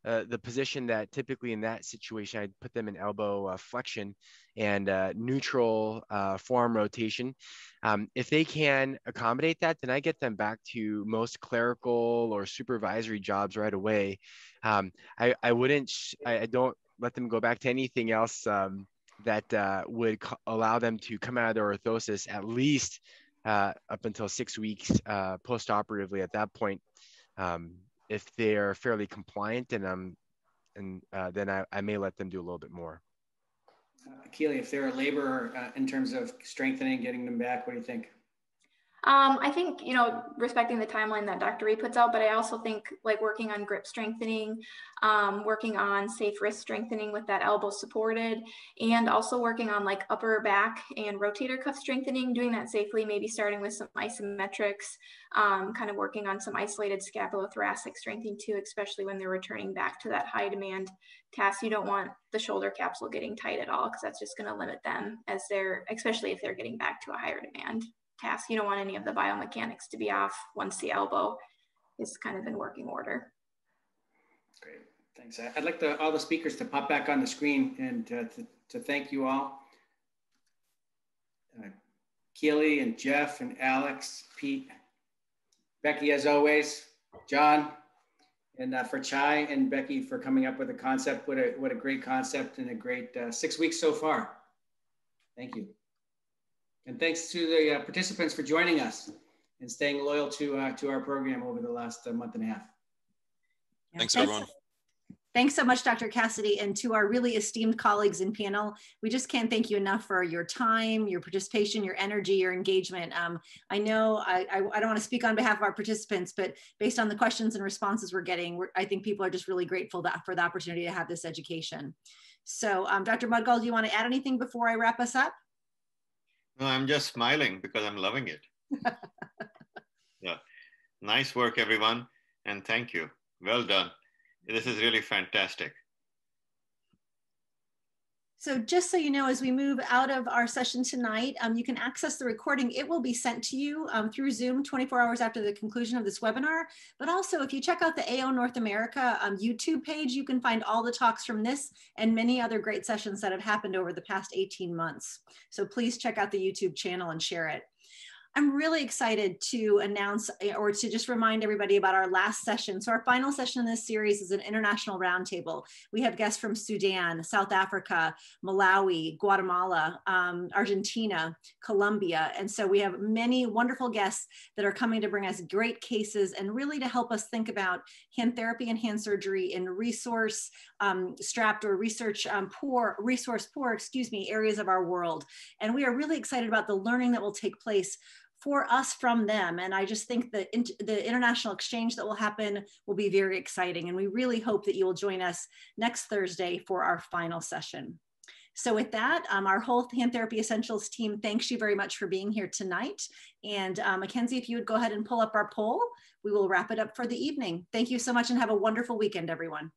G: uh, the position that typically in that situation I'd put them in elbow uh, flexion and uh, neutral uh, forearm rotation. Um, if they can accommodate that, then I get them back to most clerical or supervisory jobs right away. Um, I, I wouldn't, I, I, don't let them go back to anything else um, that uh, would allow them to come out of their orthosis at least up until six weeks post-operatively at that point. Um, if they're fairly compliant and um and uh, then I, I may let them do a little bit more.
A: Uh, Keely, if they're a laborer uh, in terms of strengthening, getting them back, what do you think?
F: Um, I think, you know, respecting the timeline that Dr. Rhee puts out, but I also think like working on grip strengthening, um, working on safe wrist strengthening with that elbow supported, and also working on like upper back and rotator cuff strengthening, doing that safely, maybe starting with some isometrics, um, kind of working on some isolated scapulothoracic strengthening too, especially when they're returning back to that high demand task. You don't want the shoulder capsule getting tight at all because that's just going to limit them as they're, especially if they're getting back to a higher demand. Task. You don't want any of the biomechanics to be off once the elbow is kind of in working order.
A: Great, thanks. I'd like the, all the speakers to pop back on the screen and uh, to, to thank you all. Uh, Keely and Jeff and Alex, Pete, Becky as always, John, and uh, for Chai and Becky for coming up with a concept. What a, what a great concept and a great uh, six weeks so far. Thank you. And thanks to the uh, participants for joining us and staying loyal to, uh, to our program over the last uh, month and a half.
H: Thanks, everyone.
C: Thanks so much, Dr. Cassidy, and to our really esteemed colleagues in panel. We just can't thank you enough for your time, your participation, your energy, your engagement. Um, I know I, I, I, don't want to speak on behalf of our participants, but based on the questions and responses we're getting, we're, I think people are just really grateful that, for the opportunity to have this education. So um, Dr. Mudgal, do you want to add anything before I wrap us up?
I: No, I'm just smiling because I'm loving it. yeah. Nice work, everyone. And thank you. Well done. This is really fantastic.
C: So just so you know, as we move out of our session tonight, um, you can access the recording. It will be sent to you um, through Zoom 24 hours after the conclusion of this webinar. But also, if you check out the AO North America um, YouTube page, you can find all the talks from this and many other great sessions that have happened over the past 18 months. So please check out the YouTube channel and share it. I'm really excited to announce eh, or to just remind everybody about our last session. So our final session in this series is an international roundtable. We have guests from Sudan, South Africa, Malawi, Guatemala, um, Argentina, Colombia. And so we have many wonderful guests that are coming to bring us great cases and really to help us think about hand therapy and hand surgery in resource um, strapped or research um, poor, resource poor, excuse me, areas of our world. And we are really excited about the learning that will take place for us from them. And I just think in, the international exchange that will happen will be very exciting. And we really hope that you will join us next Thursday for our final session. So with that, um, our whole Hand Therapy Essentials team thanks you very much for being here tonight. And uh, Mackenzie, if you would go ahead and pull up our poll, we will wrap it up for the evening. Thank you so much and have a wonderful weekend, everyone.